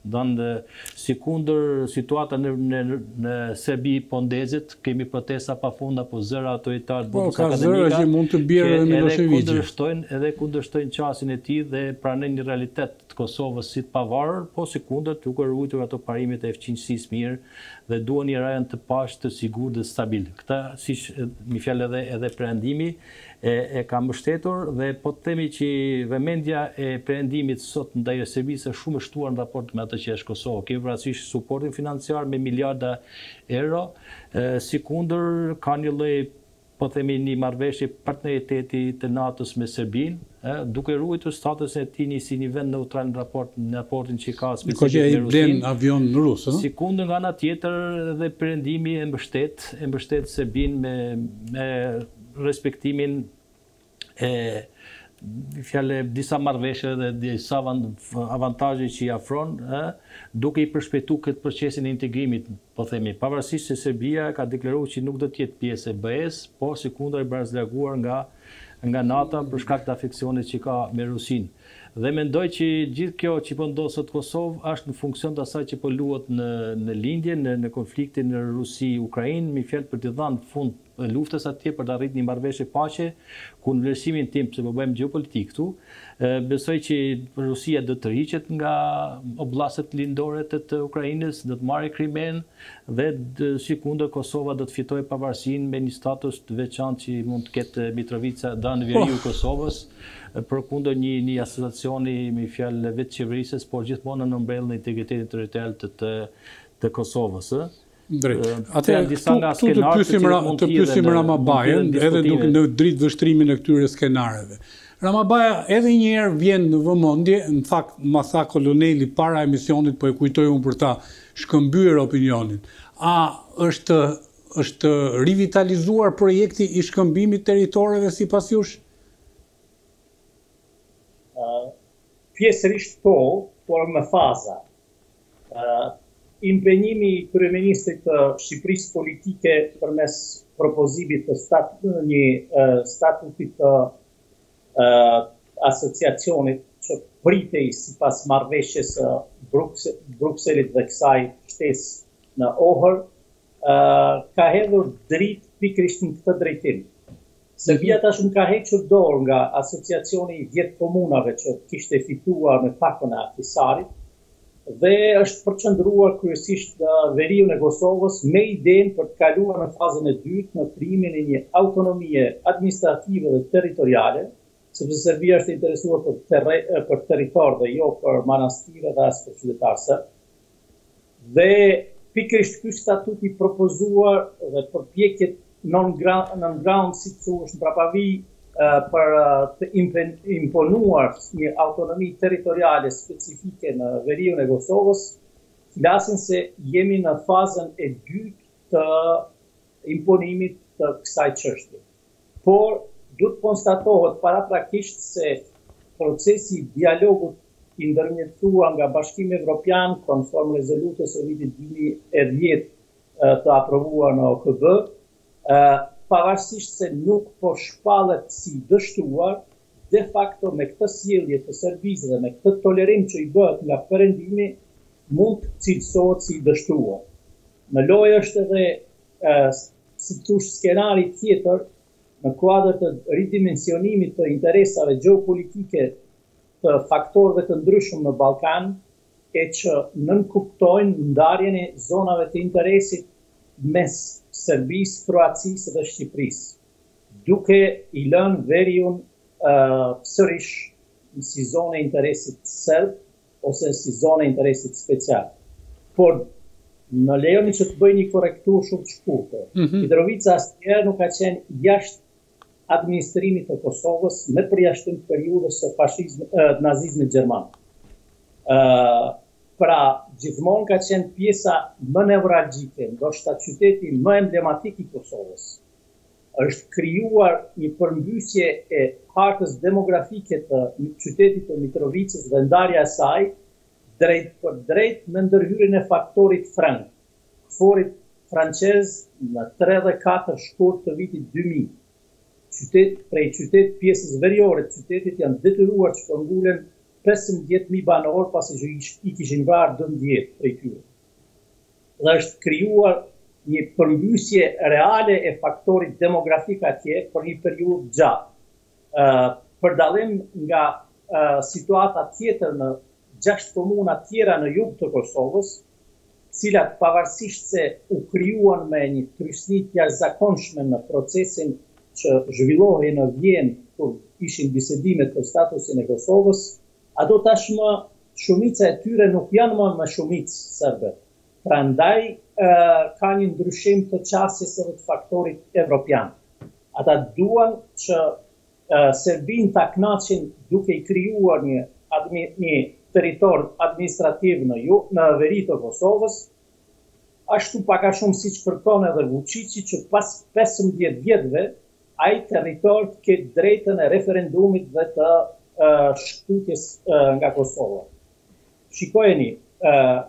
Dhënë si kundër situata në Serbi po ndezet, kemi protesta pa fund apo zëra autoritarë botës akademike që edhe kundërshtojnë edhe kundërshtojnë qasjen e tij dhe e pranojnë një realitet të Kosovës si të pavarur, po si kundër duke ruajtur ato parimet e fqinjësisë së mirë dhe duan një rajon të paqtë të sigurt dhe stabil. Këtë siç, me një fjalë, edhe edhe perëndimi e ka mbështetur dhe po të themi që vëmendja e Perëndimit sot ndaj Serbisë është shumë e shtuar në raport me atë që është Kosova. Kemi parasysh suportin financiar me miliarda euro, sikundër ka një lloj po themi një marrëveshje partneriteti të NATO-s me Serbinë, ë, duke ruajtur statusin e tij një si një vend neutral në raport në raportin që ka specifik me Rusinë. Ndërkohë që ai blen avionë rus, ë? Sikundër nga ana tjetër edhe Perëndimi e mbështet e mbështet Serbinë me me respektimin një fjalë e disa marrëveshjeve dhe disa avantazhe që i afron, duke i përshpejtuar këtë procesin e integrimit, po themi, pavarësisht se Serbia ka deklaruar që nuk do të jetë pjesë e BE-së, por sikundër e barazlarguar nga nga NATO-a për shkak të afeksionit që ka me Rusinë. Dhe mendoj që gjithë kjo që po ndodh sot në Kosovë është në funksion të asaj që po luhet në në lindje, në në konfliktin Rusi-Ukrainë, me një fjalë për të dhënë fund dhe luftës atje për të arritë një marrëveshje paqe, ku në vlerësimin tim, pse po bëjmë gjeopolitikë këtu, besoj që Rusia do të tërhiqet nga oblastet lindore të të Ukrainës, do të marrë Krimenë dhe sikundër Kosova do të fitojë pavarësinë me një status të veçantë që mund të ketë Mitrovica dhe në veriu të Kosovës, përkundër një një asociacioni me fjalë vetëqeverisës, por gjithmonë nën umbrellën e integritetit territorial të të të Kosovës, ë. Drejt. Ato janë disa nga skenarët që mund të pyesim Ramabajën edhe duke në dritë vështrimin e këtyre skenareve. Ramabaja edhe një herë vjen në vëmendje, në fakt ma tha koloneli para emisionit, po e kujtoj unë për ta shkëmbyer opinionin. A është është rivitalizuar projekti i shkëmbimit territoreve sipas jush? Pjesërisht po, por me faza. Impenjimi i kryeministrit të Shqipërisë politike përmes propozimit të një statuti të Asociacionit që pritej sipas marrëveshjes së Brukselit dhe kësaj shtesë në Ohër, ka hedhur dritë pikërisht në këtë drejtim. Serbia tashmë ka hequr dorë nga Asociacioni i dhjetë komunave që kishte fituar me pakon e Ahtisarit, dhe është përqendruar kryesisht në veriun e Kosovës me idenë për të kaluar në fazën e dytë në krijimin e një autonomie administrative dhe territoriale, sepse Serbia është e interesuar për terre, për territor dhe jo për manastire dhe as për qytetarë serbë. Dhe pikërisht ky statut i propozuar dhe përpjekjet Non ground si të thuash në prapavijë për të imponuar një autonomi territoriale specifike në veriun e Kosovës, flasin se jemi në fazën e dytë të imponimit të kësaj çështje. Por, duhet të konstatohet paraprakisht se procesi i dialogut i ndërmjetësuar nga Bashkimi Evropian, konform rezolutës së vitit dy mijë e dhjetë të aprovuar në OKB, pavarësisht se nuk po shpallet si i dështuar, de facto me këtë sjellje të Serbisë dhe me këtë tolerim që i bëhet nga Perëndimi, mund të cilësohet si i dështuar. Në lojë është edhe, si të thuash, skenari tjetër në kuadër të ridimensionimit të interesave gjeopolitike të faktorëve të ndryshëm në Ballkan, e që nënkuptojnë ndarjen e zonave të interesit mes Serbisë, Kroacisë dhe Shqipërisë, duke i lënë veriun përsëri si zonë e interesit serb ose si zonë e interesit special. Por, më lejoni që të bëj një korrekturë shumë shkurt. Mitrovica asnjëherë nuk ka qenë jashtë administrimit të Kosovës me përjashtim të periudhës së fashizmit, nazizmit gjerman. Pra, gjithmonë ka qenë pjesa më nevralgjike, ndoshta qyteti më emblematik i Kosovës. Është krijuar një përmbysje e hartës demografike të qytetit të Mitrovicës dhe ndarja e saj drejtpërdrejt me ndërhyrjen e faktorit frëng. Kforit francez në tre dhe katër shkurt të vitit dy mijë. Qytet prej qytet pjesës veriore të qytetit janë detyruar që shpërngulen pesëmbëdhjetë mijë banorë pasi që i kishin vrarë dymbëdhjetë prej tyre dhe është krijuar një përmbysje reale e faktorit demografik atje për një periudhë të gjatë. Për dallim nga situata tjetër në gjashtë komuna tjera në jug të Kosovës, të cilat pavarësisht se u krijuan me një trysni të jashtëzakonshme në procesin që zhvillohej në Vjenë kur ishin bisedimet për statusin e Kosovës, ato tashmë shumica e tyre nuk janë më me shumicë serbe. Prandaj ka një ndryshim të qasjes edhe të faktorit evropian. Ata duan që Serbinë ta kënaqin duke i krijuar një një territor administrativ në ju, në veri të Kosovës, ashtu pak a shumë siç përkon edhe Vuçiqi që pas pesëmbëdhjetë vjetëve ai territor të ketë drejtën e referendumit dhe të shkëputjes nga Kosova. Shikojeni,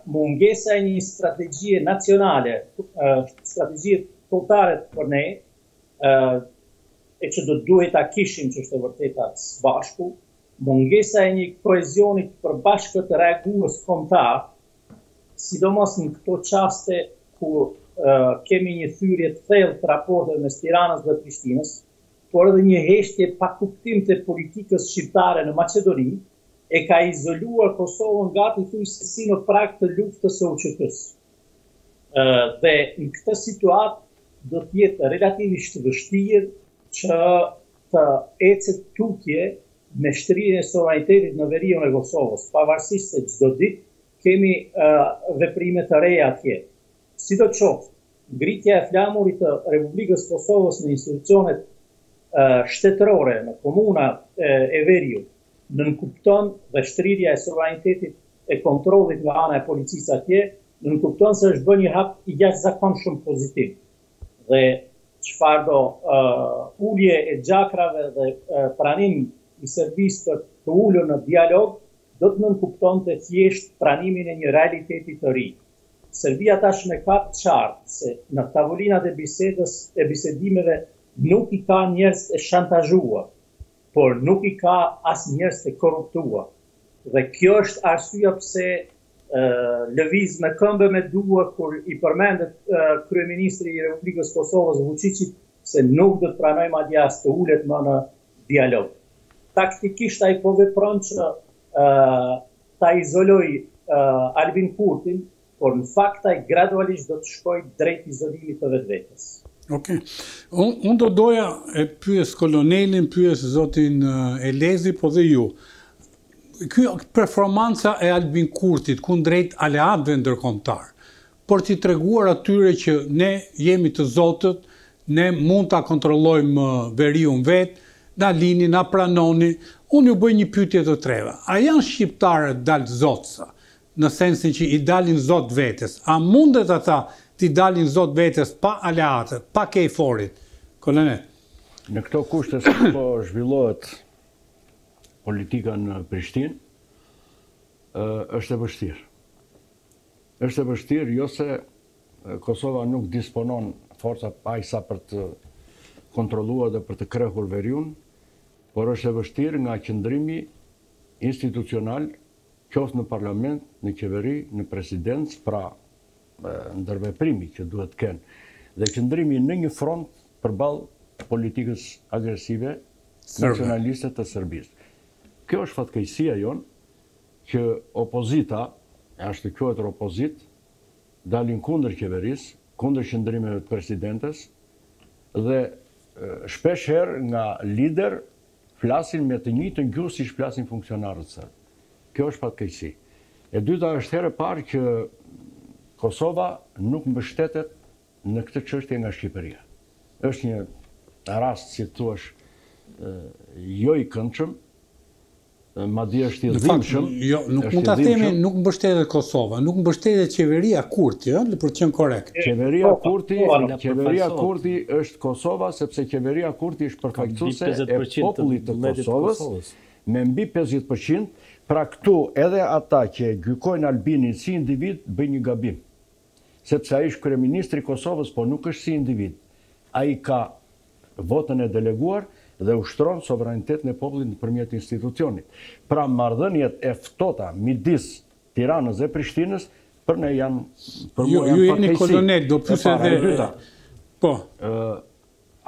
mungesa e një strategjie nacionale, strategjie kombëtare për ne, e që do të duhej ta kishim që është e vërteta së bashku, mungesa e një kohezioni të përbashkët reagues kombëtar, sidomos në këto çaste kur kemi një thyrje të thellë të raporteve mes Tiranës dhe Prishtinës, por edhe një heshtje e pakuptimtë e politikës shqiptare në Maqedoni, e ka izoluar Kosovën gati thuajsesi në prag të luftës së UÇK-së. Dhe në këtë situatë do të jetë relativisht vështirë që të ecet tutje me shtrirjen e sovranitetit në veriun e Kosovës, pavarësisht se çdo ditë kemi veprime të reja atje. Sidoqoftë, ngritja e flamurit të Republikës së Kosovës në institucionet shtetërore, në komunat e veriut, nënkupton dhe shtrirja e sovranitetit e kontrollit nga ana e policisë atje nënkupton se është bërë një hap i jashtëzakonshëm pozitiv dhe çfarëdo ulje e gjakrave dhe pranim i Serbisë për të ulur në dialog do të nënkuptonte thjesht pranimin e një realiteti të ri. Serbia tashmë e ka të qartë se në tavolinat e bisedës e bisedimeve nuk i ka njerëz e shantazhuar por nuk i ka as njerëz të korruptuar dhe kjo është arsyeja pse lëviz me këmbë e me duar kur i përmendet kryeministri i Republikës së Kosovës Vuçiçit se nuk do të pranojë madje as të ulet më në dialog. Taktikisht ai po vepron që ta izolojë Albin Kurtin por në fakt ai gradualisht do të shkojë drejt izolimit të vetvetes. Ok. Unë do doja e pyes kolonelin, pyes zotin Elezi, po dhe ju. Kjo performanca e Albin Kurtit kundrejt aleatëve ndërkombëtar, për t'i treguar atyre që ne jemi të zotët, ne mund ta kontrollojmë veriun vetë, na lini, na pranoni. Unë ju bëj një pyetje të treve. A janë shqiptarët dalëzotës? në sensin që i dalin zot vetes, a mundet ata t'i dalin zot vetes pa aleatët, pa KFOR-it, kolonel? Në këto kushte se si po zhvillohet politika në Prishtinë, është e vështirë. Është e vështirë jo se Kosova nuk disponon forca, pajisje për të kontrolluar dhe për të krehur veriun, por është e vështirë nga qëndrimi institucional qoftë në parlament, në qeveri, në presidencë, pra ndërveprimi që duhet të kenë dhe qëndrimi në një front përballë politikës agresive nacionaliste të Serbisë. Kjo është fatkeqësia jonë që opozita, e ashtuquajtur opozitë, dalin kundër qeverisë, kundër qëndrimeve të presidentes dhe shpesh herë nga liderë Flasin me të njëjtën gjuhë siç flasin funksionarët serbë. Kjo është fatkeqësi. E dyta është herë e parë që Kosova nuk mbështetet në këtë çështje nga Shqipëria. Është një rast si të thuash jo i këndshëm Madje është i dhimbshëm. Jo, nuk mund ta themi nuk mbështetet Kosova, nuk mbështetet qeveria Kurti, ë, për të qenë korrekt. Qeveria Kurti është Kosova sepse qeveria Kurti është përfaqësuese e popullit të Kosovës me mbi pesëdhjetë për qind, pra këtu edhe ata që e gjykojnë Albinin si individ bëjnë një gabim. Sepse ai është kryeministri i Kosovës, po nuk është si individ. Ai ka votën e deleguar dhe ushtron sovranitetin e popullit nëpërmjet institucionit. Pra marrëdhëniet e ftohta midis Tiranës dhe Prishtinës për ne janë për mua janë fatkeqësi. E dyta. Po.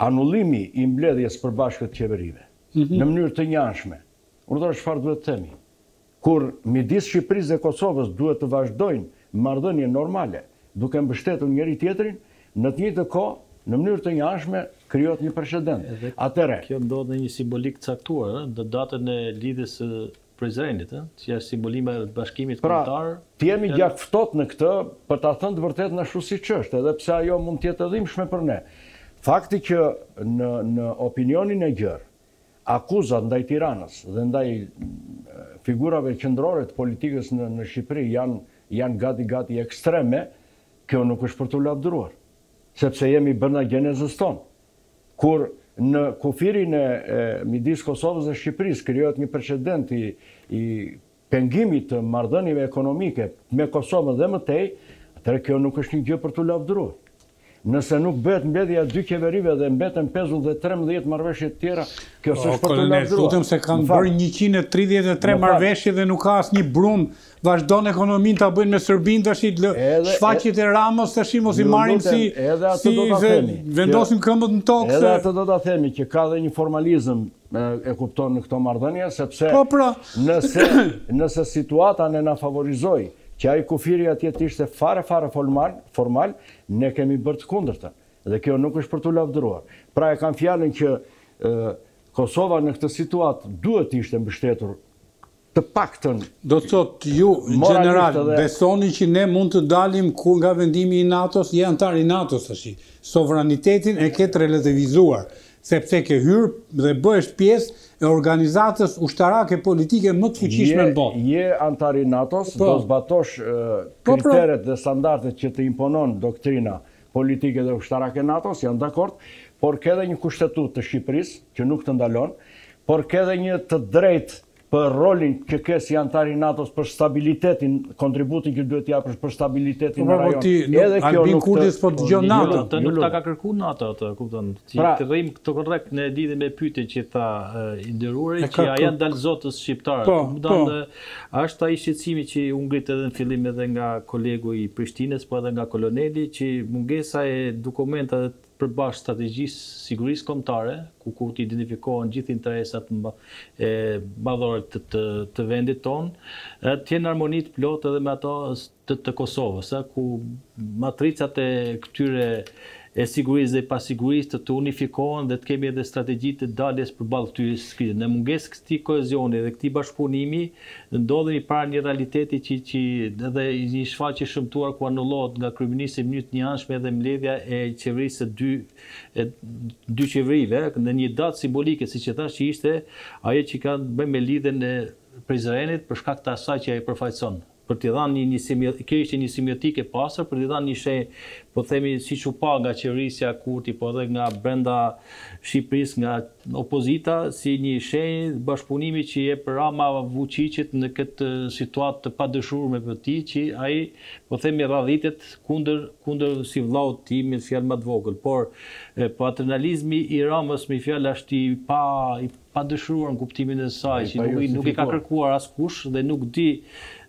Anullimi i mbledhjes përbashkët qeverive në mënyrë të njëanshme. Urdhëro çfarë duhet të themi. Kur midis Shqipërisë dhe Kosovës duhet të vazhdojnë marrëdhënie normale, duke mbështetur njëri-tjetrin, në të njëjtën kohë, në mënyrë të njëanshme, krijohet një precedent. Atëherë. Kjo ndodh në një simbolikë të caktuar, ëh, në datën e Lidhjes së Prizrenit, ëh, që është simbolike e bashkimit kombëtar, ëh. Pra, të jemi gjakftohtë në këtë, për ta thënë të vërtetën ashtu siç është, edhe pse ajo mund të jetë e dhimbshme për ne. Fakti që në në opinionin e gjerë, Akuzat ndaj Tiranës dhe ndaj figurave qendrore të politikës në Shqipëri janë janë gati gati ekstreme, kjo nuk është për t'u lavdëruar, sepse jemi brenda gjenezës tonë. Kur në kufirin e midis Kosovës dhe Shqipërisë krijohet një precedent i i pengimit të marrëdhënieve ekonomike me Kosovën dhe më tej, atëherë kjo nuk është një gjë për t'u lavdëruar. Nëse nuk bëhet mbledhja e dy qeverive dhe mbeten pezull edhe trembëdhjetë marrëveshje të tjera, kjo s'është për t'u lavdëruar. O kolonel, lutem se kanë bërë njëqind e tridhjetë e tre marrëveshje dhe nuk ka asnjë brumë, vazhdojnë ekonominë ta bëjnë me Serbinë tash shfaqjet e Ramës tash mos i marrim si si vendosim këmbët në tokë. Edhe atë do ta themi që ka dhe një formalizëm E kupton në këto marrëdhënie, sepse nëse nëse situata ne na favorizoi që ai kufiri atje të ishte fare fare formal, formal, ne kemi bërë të kundërtën. Dhe kjo nuk është për t'u lavdëruar. Pra e kam fjalën që Kosova në këtë situatë duhet të ishte mbështetur të paktën do të thotë ju general besoni që ne mund të dalim kur nga vendimi i NATO-s je antar i NATO-s tash sovranitetin e ke të relativizuar sepse ke hyrë dhe bëhesh pjesë e organizatës ushtarake politike më të fuqishme në botë. Je antar i NATO-s, po. do zbatosh po, pra. kriteret dhe standardet që të imponon doktrina politike dhe ushtarake e NATO-s, jam dakord, por ke edhe një kushtetutë të Shqipërisë që nuk të ndalon, por ke edhe një të drejtë për rolin që ke si anëtar i NATO-s për stabilitetin, kontributin që duhet të japësh për stabilitetin në rajon. Edhe kjo nuk të po dëgjon NATO. Atë nuk ta ka kërkuar NATO atë, kupton? Ti pra- të rrimë korrekt në lidhje me pyetjen që tha i nderuari që a janë dal zot shqiptarët. Po, po. A është ai shqetësimi që u ngrit edhe në fillim edhe nga kolegu i Prishtinës, po edhe nga koloneli që mungesa e dokumentave Përbashkë strategjisë sigurisë kombëtare, ku ku të identifikohen gjithë interesat madhore të vendit tonë, të jenë në harmoni të plotë edhe me ato të Kosovës, ku matricat e këtyre e sigurisë dhe pasigurisë të unifikohen dhe të kemi edhe strategji të daljes përballë këtyre krizave. Në mungesë të këtij kohezioni dhe këtij bashkëpunimi, Ndodhemi para një realiteti që që edhe një shfaqje e shëmtuar ku anullohet nga kryeministri në mënyrë të njëanshme edhe mbledhja e qeverisë së dy e dy qeverive në një datë simbolike siç e thashë që ishte ajo që ka të bëjë me lidhjen e Prizrenit për shkak të asaj që ai përfaqëson për t'i dhënë një një kjo ishte një semiotikë e pastër për t'i dhënë një shenjë po themi siç u pa nga qeverisja e Kurti po edhe nga brenda Shqipërisë nga opozita si një shenjë bashkëpunimi që i jep Rama Vuçiqit në këtë situatë të padëshiruar me për të që ai po themi radhitet kundër kundër si vllaut tij me fjalë më të vogël por paternalizmi i Ramës me fjalë është i pa i padëshiruar në kuptimin e asaj që nuk i ka kërkuar askush dhe nuk di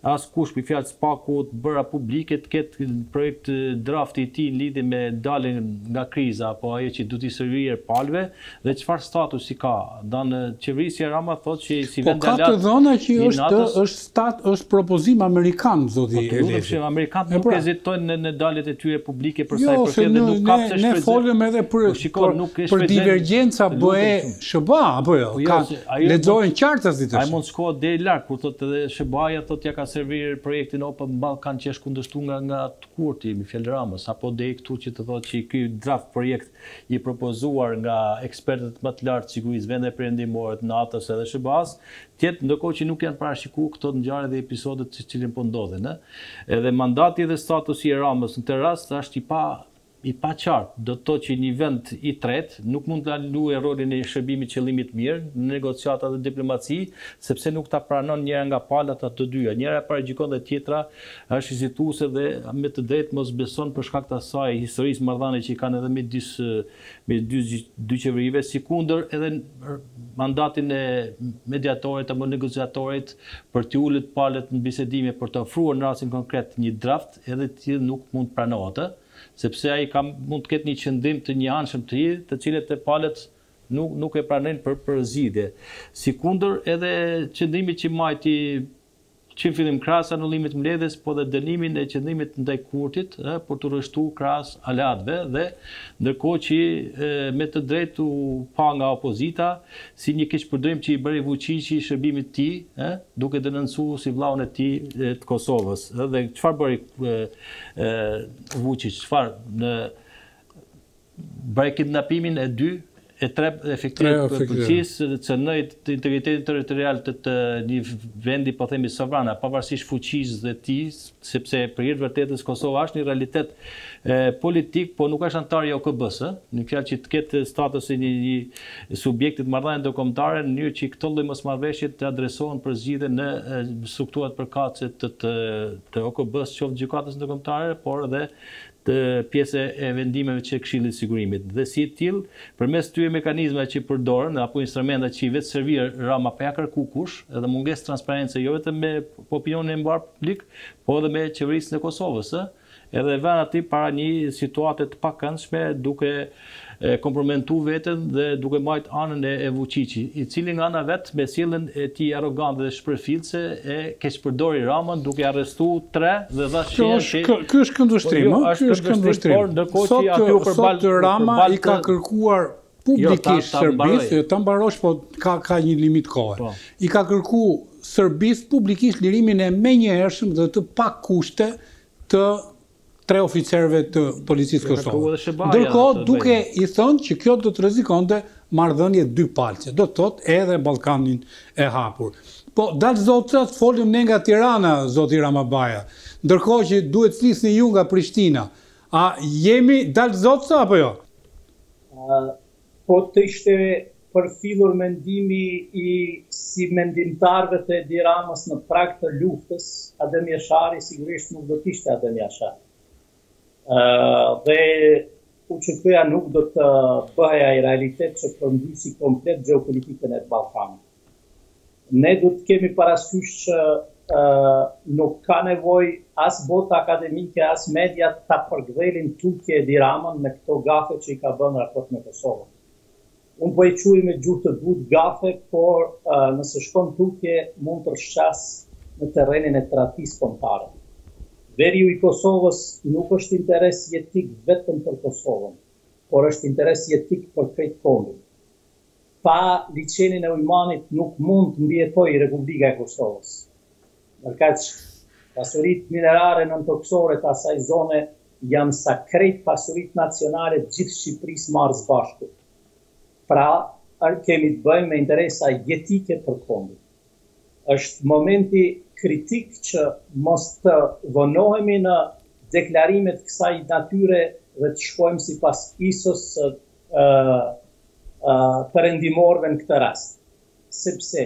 Askush me fjalë së paku të bëra publike të ketë projekt drafti i tij në lidhje me daljen nga kriza apo ajo që do t'i serviret palëve dhe çfarë statusi i ka dhanë qeverisja Rama thotë që si vend aleat i NATO-s. Po ka të dhëna që është është stat është propozim amerikan zoti Elezi. Po të lutem shumë amerikanët nuk pra. hezitojnë në daljet e tyre publike për sa i jo, përket dhe nuk ka pse shfrytëzojnë. Jo, ne folëm edhe për për divergjenca BE SHBA apo jo? Po jo, se ato lexohen qartë as ditë. Ai mund të shkohet deri lart, kur thotë edhe SHBA-ja thotë ia ka servir projektin Open Balkan që është kundërshtuar nga nga Kurti, me fjalë Ramës, apo deri këtu që të thotë që ky draft projekt i propozuar nga ekspertët më të lartë të sigurisë vendeve perëndimore të NATO-s edhe SHBA-s, të jetë ndërkohë që nuk janë parashikuar këto ngjarje dhe episodet të cilat po ndodhin, ë? Edhe mandati dhe statusi i Ramës në këtë rast është i pa I paqartë do të thotë që një vend i tretë nuk mund ta luajë rolin e shërbimit qëllimit mirë në negociata dhe diplomaci, sepse nuk ta pranon njëra nga palët apo të dyja. Njëra e paragjykon dhe tjetra është hezituese dhe me të drejtë mosbeson për shkak të asaj historisë marrëdhënie që kanë edhe midis midis dy qeverive, sikundër edhe mandatin e mediatorit apo negociatorit për t'i ulur palët në bisedime për të ofruar në rastin konkret një draft edhe tij nuk mund të pranohet ë sepse ai ka mund të ketë një qëndrim të njëanshëm të të cilët e palët nuk nuk e pranojnë për për zgjidhje sikundër edhe qëndrimi që majti që në fillim krahas anullimit të mbledhjes po dhe dënimin e qëndrimit ndaj Kurtit por t'u rreshtuar krahas aleatëve dhe ndërkohë që me të drejtë u pa nga opozita Si një keqpërdorim që i bëri Vuçiqi shërbimit të tij, ë? Duke denoncu si vllaun e tij të Kosovës, ë? Dhe çfarë bëri Vuçiq, çfarë? Bëri kidnapimin e dy e tre efektivëve të policisë dhe cënoi integritetin territorial të të një vendi, po themi, sovran, pavarësisht fuqisë së tij, sepse për hir të vërtetës Kosova është një realitet politik, po nuk është anëtar i OKB-së, në fjalë që të ketë statusin e një, një subjekti të marrëdhënieve ndërkombëtare në mënyrë që këto lloj mosmarrëveshje të adresohen për zgjidhje në strukturat përkatëse të, të, të OKB-së, qoftë gjykatës ndërkombëtare, por edhe pjesë e vendimeve që Këshilli i Sigurimit, dhe si i tillë, përmes këtyre mekanizmave që përdoren, apo instrumenteve që i vetë servir Rama pa ia kërku kush, edhe mungesë transparence jo vetëm me opinionin e mbarë publik, po edhe me qeverisjen e Kosovës, ë? edhe e vënë atë para një situate të pakëndshme duke e kompromentu veten dhe duke majt anën e e Vuçiçi, i cili nga ana vet me sjelljen e tij arrogante dhe shpërfillëse e keqpërdori Ramën duke arrestu tre dhe dha shenjë që Kjo është ky është këndvështrim, ë, ky është këndvështrim, por ndërkohë që aty u përball sot Rama i ka kërkuar publikisht Serbisë, jo ta mbarosh po ka ka një limit kohe. I ka kërku Serbisë publikisht lirimin e menjëhershëm dhe të pakushte të tre oficerëve të Policisë Kosovës. Ndërkohë duke i thënë që kjo do të rrezikonte marrëdhëniet dypalëse, do të thotë edhe Ballkanin e Hapur. Po dal zot sa të flasim ne nga Tirana, zoti Ramabaja. Ndërkohë që duhet flisni ju nga Prishtina. A jemi dal zot sa apo jo? Po të ishte përfillur mendimi i simendimtarëve të Edi Ramës në prag të luftës, Adem Jashari sigurisht nuk do të ishte Adem Jashari. Dhe UÇK-ja nuk do të bëhej ai realitet që përmbysi komplet gjeopolitikën e Ballkanit. Ne duhet të kemi parasysh që nuk ka nevojë as bota akademike as media ta përkëdhelin tutje Edi Ramën me këto gafe që i ka bënë raport me Kosovën. Unë po e quaj me gjuhë të butë gafe, por nëse shkon tutje mund të rrshqas në terrenin e tradhtisë kombëtare. Veriu i Kosovës nuk është interes jetik vetëm për Kosovën, por është interes jetik për krejt kombin. Pa liqenin e Ujmanit nuk mund të mbijetojë Republika e Kosovës. Ndërkaq, pasuritë minerare nëntokësore të asaj zone janë sa krejt pasuritë nacionale të gjithë Shqipërisë marrë së bashku. Pra, kemi të bëjmë me interesa jetike për kombin. Është momenti kritik që mos të vonohemi në deklarime të kësaj natyre dhe të shkojmë sipas isos së perëndimorëve në këtë rast, sepse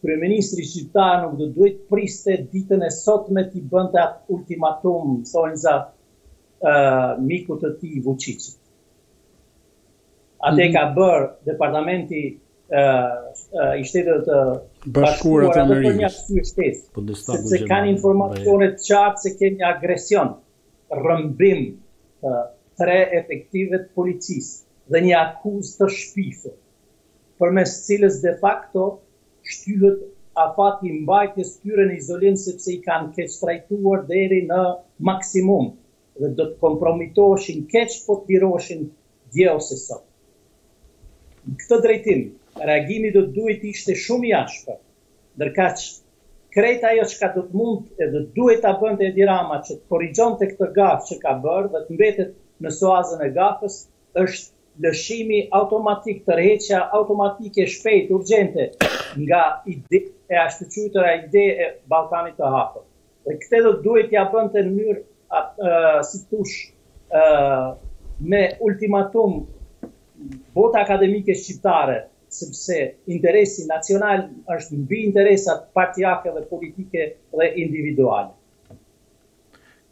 kryeministri shqiptar nuk do duhej të priste ditën e sotme t'i bënte atë ultimatum, thonjëza, mikut të tij Vuçiçit. Atë e ka bërë Departamenti i Shtetit të Bashkuara të Amerikës. Po se kanë informacione të qartë se kemi një agresion. rrëmbim të tre efektivëve të policisë dhe një akuzë të shpifur, përmes cilës de facto shtyhet afati i mbajtjes së tyre në izolim sepse i kanë keqtrajtuar deri në maksimum dhe do të kompromitoheshin keq po të liroheshin dje ose sot. Në këtë drejtim, reagimi do të duhej të ishte shumë i ashpër. Ndërkaq, krejt ajo çka do të mund edhe duhej ta bënte Edi Rama që të korrigjonte këtë gafë që ka bërë dhe të mbetet në suazën e gafës, është lëshimi automatik, tërheqja automatike, e shpejtë, urgjente, nga ide, e ashtuquajtura ide e Ballkanit të Hapur. Dhe këtë do duhej t'ia bënte në mënyrë, si të thuash, me ultimatum bota akademike shqiptare, sepse interesi nacional është mbi interesat partiake dhe politike dhe individuale.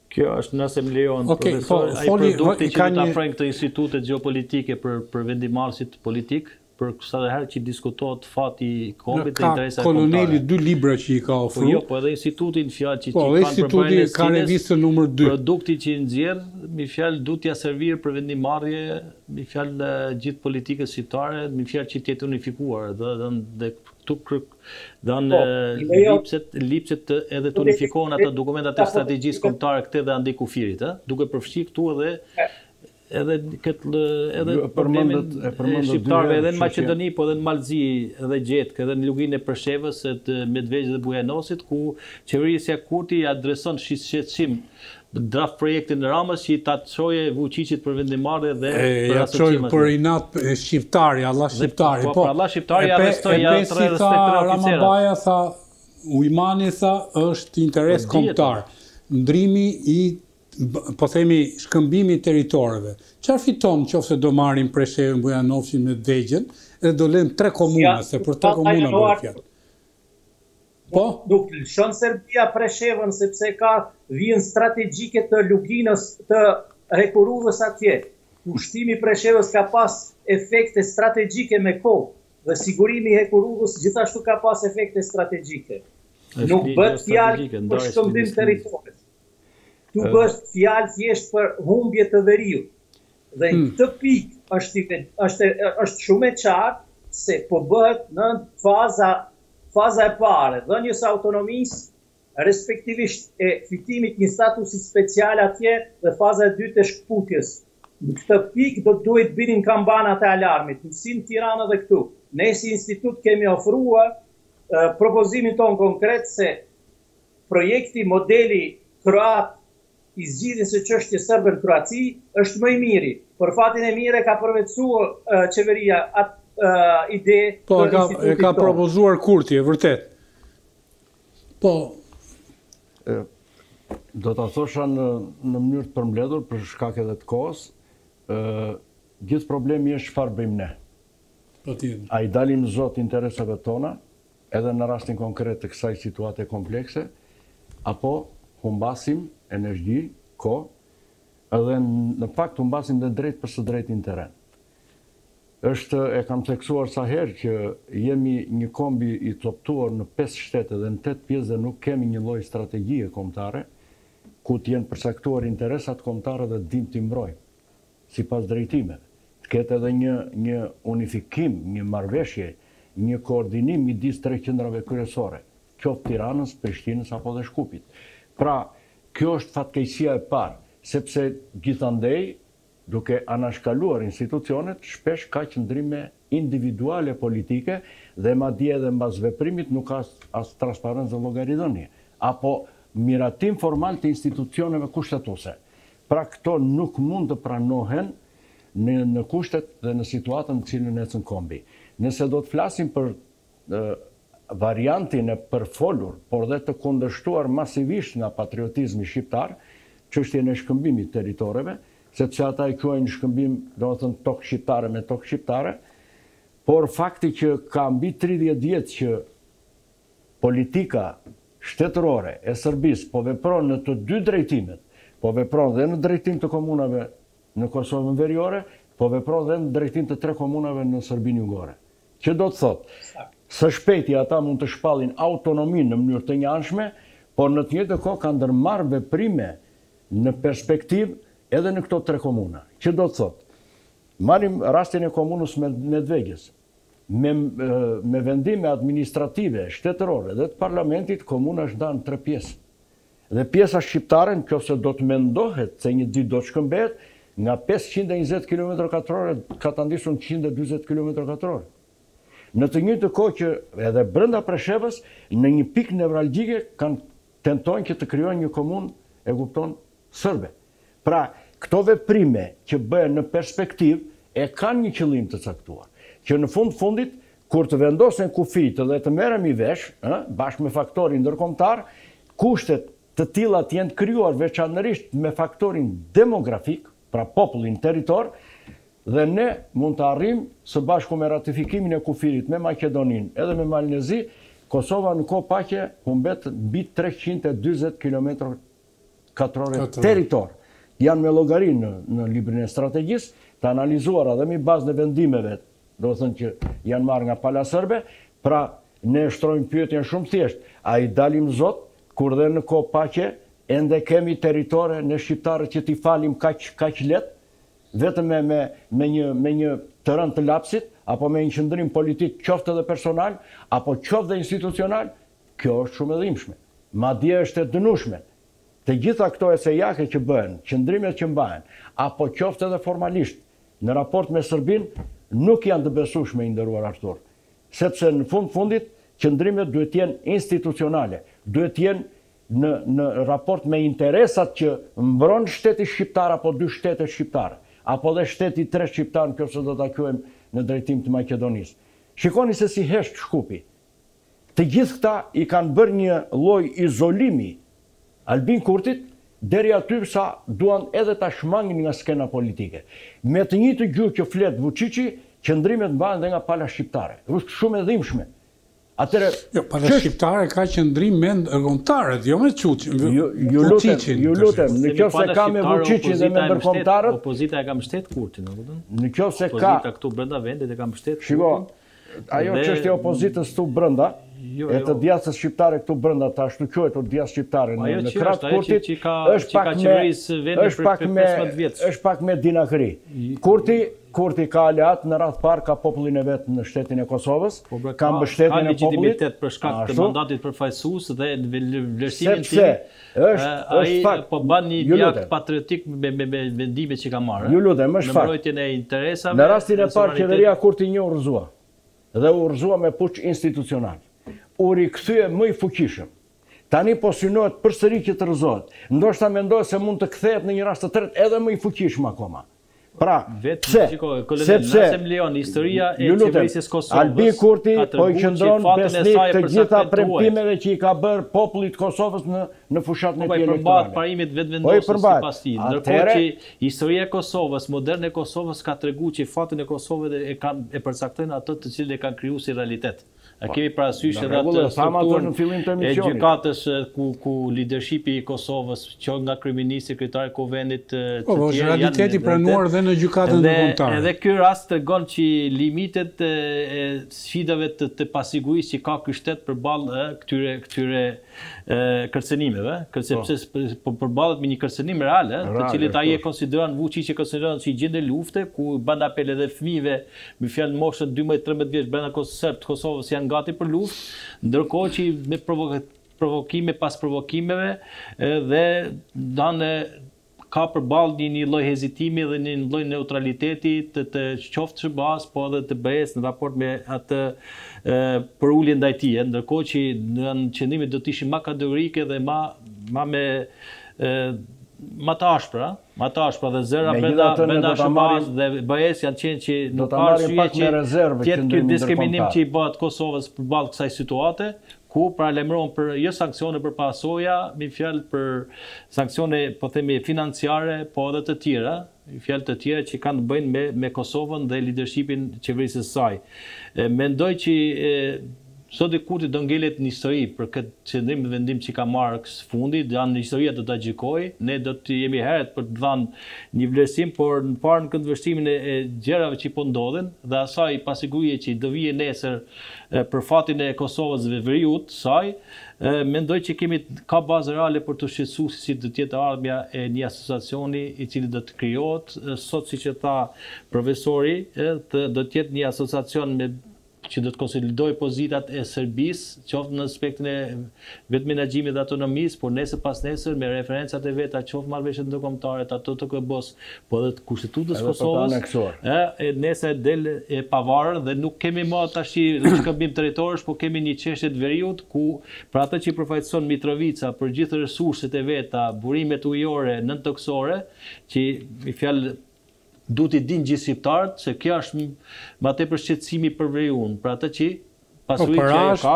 Kjo është, nëse më lejon, profesor, ai produkti që do të ofrojnë këto institute gjeopolitike për vendimmarrësit politikë? Për sa herë që diskutohet fati i kombit dhe interesat kombëtare. Ka koloneli dy libra që i ka ofru. Po jo, po edhe instituti në fjalë që kanë për Palestines, ka revistën numër dy. Produkti që i nxjerr, me një fjalë duhet t'ia servir për vendimmarrje, me një fjalë gjithë politikës shqiptare, me një fjalë që të jetë unifikuar dhe dhe këtu dhe në lipset, lipset edhe të unifikohen ato dokumentat e strategjisë kombëtare këtej dhe andej kufirit, ë? Duke përfshi këtu edhe edhe këtë edhe problemin e shqiptarëve edhe në Maqedoni, po edhe në Mal të Zi, edhe gjetkë, edhe në Luginën e Preshevës, edhe të Medvegjës dhe Bujanocit, ku qeverisja Kurti i adreson shqetësim draft projektin e Ramës që i ta çoje Vuçiçit për vendimarrje dhe për atë çoj për inat shqiptari, Allah shqiptari, po. Po, Allah shqiptari arrestoi ja tre respektorë oficerë. Ramabaja tha Ujmani tha është interes po, kombëtar. Ndrimi i po themi shkëmbimi i territoreve. Çfarë fiton nëse do marrim Preshevën, Bujanovcin Medvegjën dhe do lëmë tre komuna, se për tre komuna bëhet fjalë. Po, nuk lëshon Serbia Preshevën sepse ka vijën strategjike të Luginës të hekurudhës atje. Pushtimi i Preshevës ka pas efekte strategjike me kohë dhe sigurimi i hekurudhës gjithashtu ka pas efekte strategjike. Nuk bëhet fjalë për shkëmbim territoresh. Këtu bëhet fjalë thjesht për humbje të veriut. Dhe në këtë pikë është i është është shumë e qartë se po bëhet në faza faza e parë e dhënies së autonomisë, respektivisht e fitimit të një statusi special atje dhe faza e dytë e shkëputjes. Në këtë pikë do të duhej të binin kambanat e alarmit, si në Tiranë dhe këtu. Ne si institut kemi ofruar propozimin tonë konkret se Projekti, modeli kroat i zgjidhjes së çështjes serbe në Kroaci është më i miri. Për fatin e mirë e ka përvetësuar qeveria atë ide të institutit tonë. Po, e ka propozuar Kurti, e vërtetë. Po. Do të thosha në në mënyrë të përmbledhur për shkak edhe të kohës, ë gjithë problemi është çfarë bëjmë ne. Patjetër. A i dalim zot interesave tona, Edhe në rastin konkret të kësaj situate komplekse, apo humbasim energji, kohë, dhe në fakt humbasim dhe drejtpërsëdrejti në terren. Është, e kam theksuar sa herë, që jemi një komb i copëtuar në pesë shtete dhe në tetë pjesë dhe nuk kemi një lloj strategjie kombëtare, ku të jenë përcaktuar interesat kombëtare dhe dimë t'i mbrojmë. sipas drejtimeve, të ketë edhe një një unifikim, një marrëveshje, një koordinim midis tre qendrave kryesore, qoftë Tiranës, Prishtinës apo dhe Shkupit. Pra, kjo është fatkeqësia e parë, sepse gjithandej, duke anashkaluar institucionet, shpesh ka qëndrime individuale politike dhe madje edhe mbas veprimit nuk ka as transparencë dhe llogaridhënie, apo miratim formal të institucioneve kushtetuese. Pra këto nuk mund të pranohen në në kushtet dhe në situatën në të cilën ecën kombi. Nëse do të flasim për variantin e përfolur, por dhe të kundërshtuar masivisht nga patriotizmi shqiptar, çështjen e shkëmbimit të territoreve, sepse ata e quajnë shkëmbim, domethënë tokë shqiptare me tokë shqiptare, por fakti që ka mbi tridhjetë vjet që politika shtetërore e Sërbisë po vepron në të dy drejtimet, po vepron dhe në drejtim të komunave në Kosovën veriore, po vepron dhe në drejtim të tre komunave në Sërbinë jugore. Që do të thotë, së shpejti ata mund të shpallin autonominë në mënyrë të njëanshme, por në të njëjtën kohë ka ndërmarrë veprime në perspektivë edhe në këto tre komuna. Që do të thotë, marrim rastin e komunës Medvegjës, me me vendime administrative, shtetërore dhe të parlamentit, komuna është da në tre pjesë. Dhe pjesa shqiptare në qoftë se do të mendohet se një ditë do të shkëmbehet, nga pesëqind e njëzet kilometra katrore ka zbritur në njëqind e dyzet kilometra katrore. Në të njëjtën kohë që edhe brenda Preshevës në një pikë nevralgjike kanë tentojnë që të krijojnë një komunë, e kupton, sërbe. Pra, këto veprime që bëhen në perspektivë e kanë një qëllim të caktuar, që në fund fundit, kur të vendosen kufijtë dhe të merremi vesh, ë, bashkë me faktorin ndërkombëtar, kushtet të tilla të jenë krijuar veçanërisht me faktorin demografik, pra populli në territor, dhe ne mund të arrijmë, së bashku me ratifikimin e kufirit me Maqedoninë edhe me Malin e Zi, Kosova në kohë paqe humbet mbi treqind e dyzet kilometra katrore territor janë me llogaritë në në librin e strategjisë, të analizuara dhe mbi bazën e vendimeve, do të thënë që janë marrë nga pala sërbe, pra ne shtrojmë pyetjen shumë thjesht, a i dalim zot kur dhe në kohë paqe ende kemi territore ne shqiptarët që t'i falim kaq kaq lehtë vetëm me me me një me një të rënë të lapsit apo me një qëndrim politik qoftë edhe personal apo qoftë dhe institucional Kjo është shumë e dhimbshme. Madje është e dënueshme. Të gjitha këto ecejake që bëhen, qëndrimet që mbahen, apo qoftë edhe formalisht, në raport me Serbinë, nuk janë të besueshme, i nderuar Artur. Sepse në fund fundit, qëndrimet duhet të jenë institucionale, duhet të jenë në në raport me interesat që mbron shteti shqiptar apo dy shtete shqiptare, apo dhe shteti i tretë shqiptar në qoftë se do ta quajmë në drejtim të Maqedonisë. Shikoni se si hesht Shkupi, Të gjithë këta i kanë bërë një lloj izolimi Albin Kurtit deri aty sa duan edhe ta shmangin nga skena politike. Me të njëjtën gjuhë që flet Vuçiçi, qëndrimet mbahen dhe nga pala shqiptare. Është shumë e dhimbshme. Atëherë, Jo, pala shqiptare ka qëndrim me ndërkombëtarët, jo me Çuçin, me Ju ju lutem, Vuçiçin. ju lutem, në Se me qoftë se pala ka me shqiptare Vuçiçin dhe me opozita e mbështet, ndërkombëtarët, opozita e ka mbështet Kurtin, e kupton? në qoftë se ka Opozita këtu brenda vendit e ka mbështet Shiko, Kurtin. Ajo çështja e opozitës këtu brenda, jo, e jo. të djathtës shqiptare këtu brenda, të ashtuquajtur djathtë shqiptare në, në krah të Kurtit, është pak me është pak me është pak me dinakëri. Kurti Kurti ka aleat në radhë të parë ka popullin e vet në shtetin e Kosovës, po, pra, ka mbështetjen e popullit. Ka legitimitet për shkak të mandatit përfaqësues dhe vlerësimin tim. Sepse Është, është fakt. Ai po bën një akt patriotik me me me vendimet që ka marrë. Ju lutem, është fakt. Në mbrojtjen e interesave. Në rastin e parë qeveria Kurti një u rrëzua dhe u rrëzua me puç institucional. U rikthye më i fuqishëm. Tani po synohet përsëri që të rrëzohet. Ndoshta mendohet se mund të kthehet në një rast të tretë edhe më i fuqishëm akoma. Pra, pse? Sepse, ju lutem, Albin Kurti po i qëndron besnik të gjitha premtimeve që i ka bërë popullit të Kosovës në fushatën e tij elektorale. Po i përmbahet parimit vetëvendosje, pas tij, ndërkohë që historia e Kosovës, modern e Kosovës, ka tregu që fatin e Kosovës e përcaktojnë ata të cilët e kanë kriju si realitet. E kemi parasysh edhe atë strukturën e gjykatës ku ku lidershipi i Kosovës, që nga kryeministri, kryetari i kuvendit, të tjerë janë. Po, është realiteti pranuar dhe në gjykatën ndërkombëtare. Edhe ky rast tregon që limitet e sfidave të të pasigurisë që ka ky shtet përballë këtyre këtyre kërcënimeve, sepse po përballet me një kërcënim real, të cilin ai e konsideron Vuçiq e konsideron si gjendje lufte ku ban apel edhe fëmijëve Me fjalë moshën dymbëdhjetë trembëdhjetë vjeç brenda të Kosovës janë gati për luftë, ndërkohë që me provokime pas provokimeve dhe n'anë ka përballë një një lloj hezitimi dhe një lloj neutraliteti të të qoftë SHBA-së po edhe të BE-së në raport me atë përulje ndaj tij, ndërkohë që qëndrimet do të ishin ma kategorike dhe ma me më të ashpra. Ma të ashpra dhe zëra brenda brenda SHBA-së dhe BE-së janë qenë që nuk ka arsye që të jetë ky diskriminim që i bëhet Kosovës përballë kësaj situate, ku paralajmërohen për jo sanksione për pasoja, mi fjalë për sanksione po themi financiare, po edhe të tjera, mi fjalë të tjera që kanë të bëjnë me me Kosovën dhe lidershipin qeverisës saj. Mendoj që Sot Kurti do ngelet në histori për këtë qëndrim dhe vendim që ka marrë së fundi, historia do ta gjykojë, ne do të jemi herët për të dhanë një vlerësim, por në parë në këndvështrimin e gjërave që po ndodhin dhe asaj pasigurie që do vijë nesër për fatin e Kosovës dhe veriut të saj, mendoj që kemi ka bazë reale për t'u shqetësuar se si do të jetë e ardhmja e një asociacioni i cili do të krijohet sot siç e tha profesori, do të jetë një asociacion me që do të konsolidojë pozitat e Serbisë, qoftë në aspektin e vetëmenaxhimit dhe autonomisë, por nesër pasnesër, me referencat e veta, qoftë marrëveshjet ndërkombëtare, të ato të KEB-së, po edhe të Kushtetutës së Kosovës, ë, nëse del e pavarur dhe nuk kemi më tash shkëmbim territorësh, por kemi një çështje të veriut, ku për atë që përfaqëson Mitrovica, për gjithë resurset e veta, burimet ujore, nëntokësore, që fjalë Duhet t'i dinë gjithë shqiptarët se kjo është ma tepër shqetësimi për veriun për atë pasuri që ajo ka,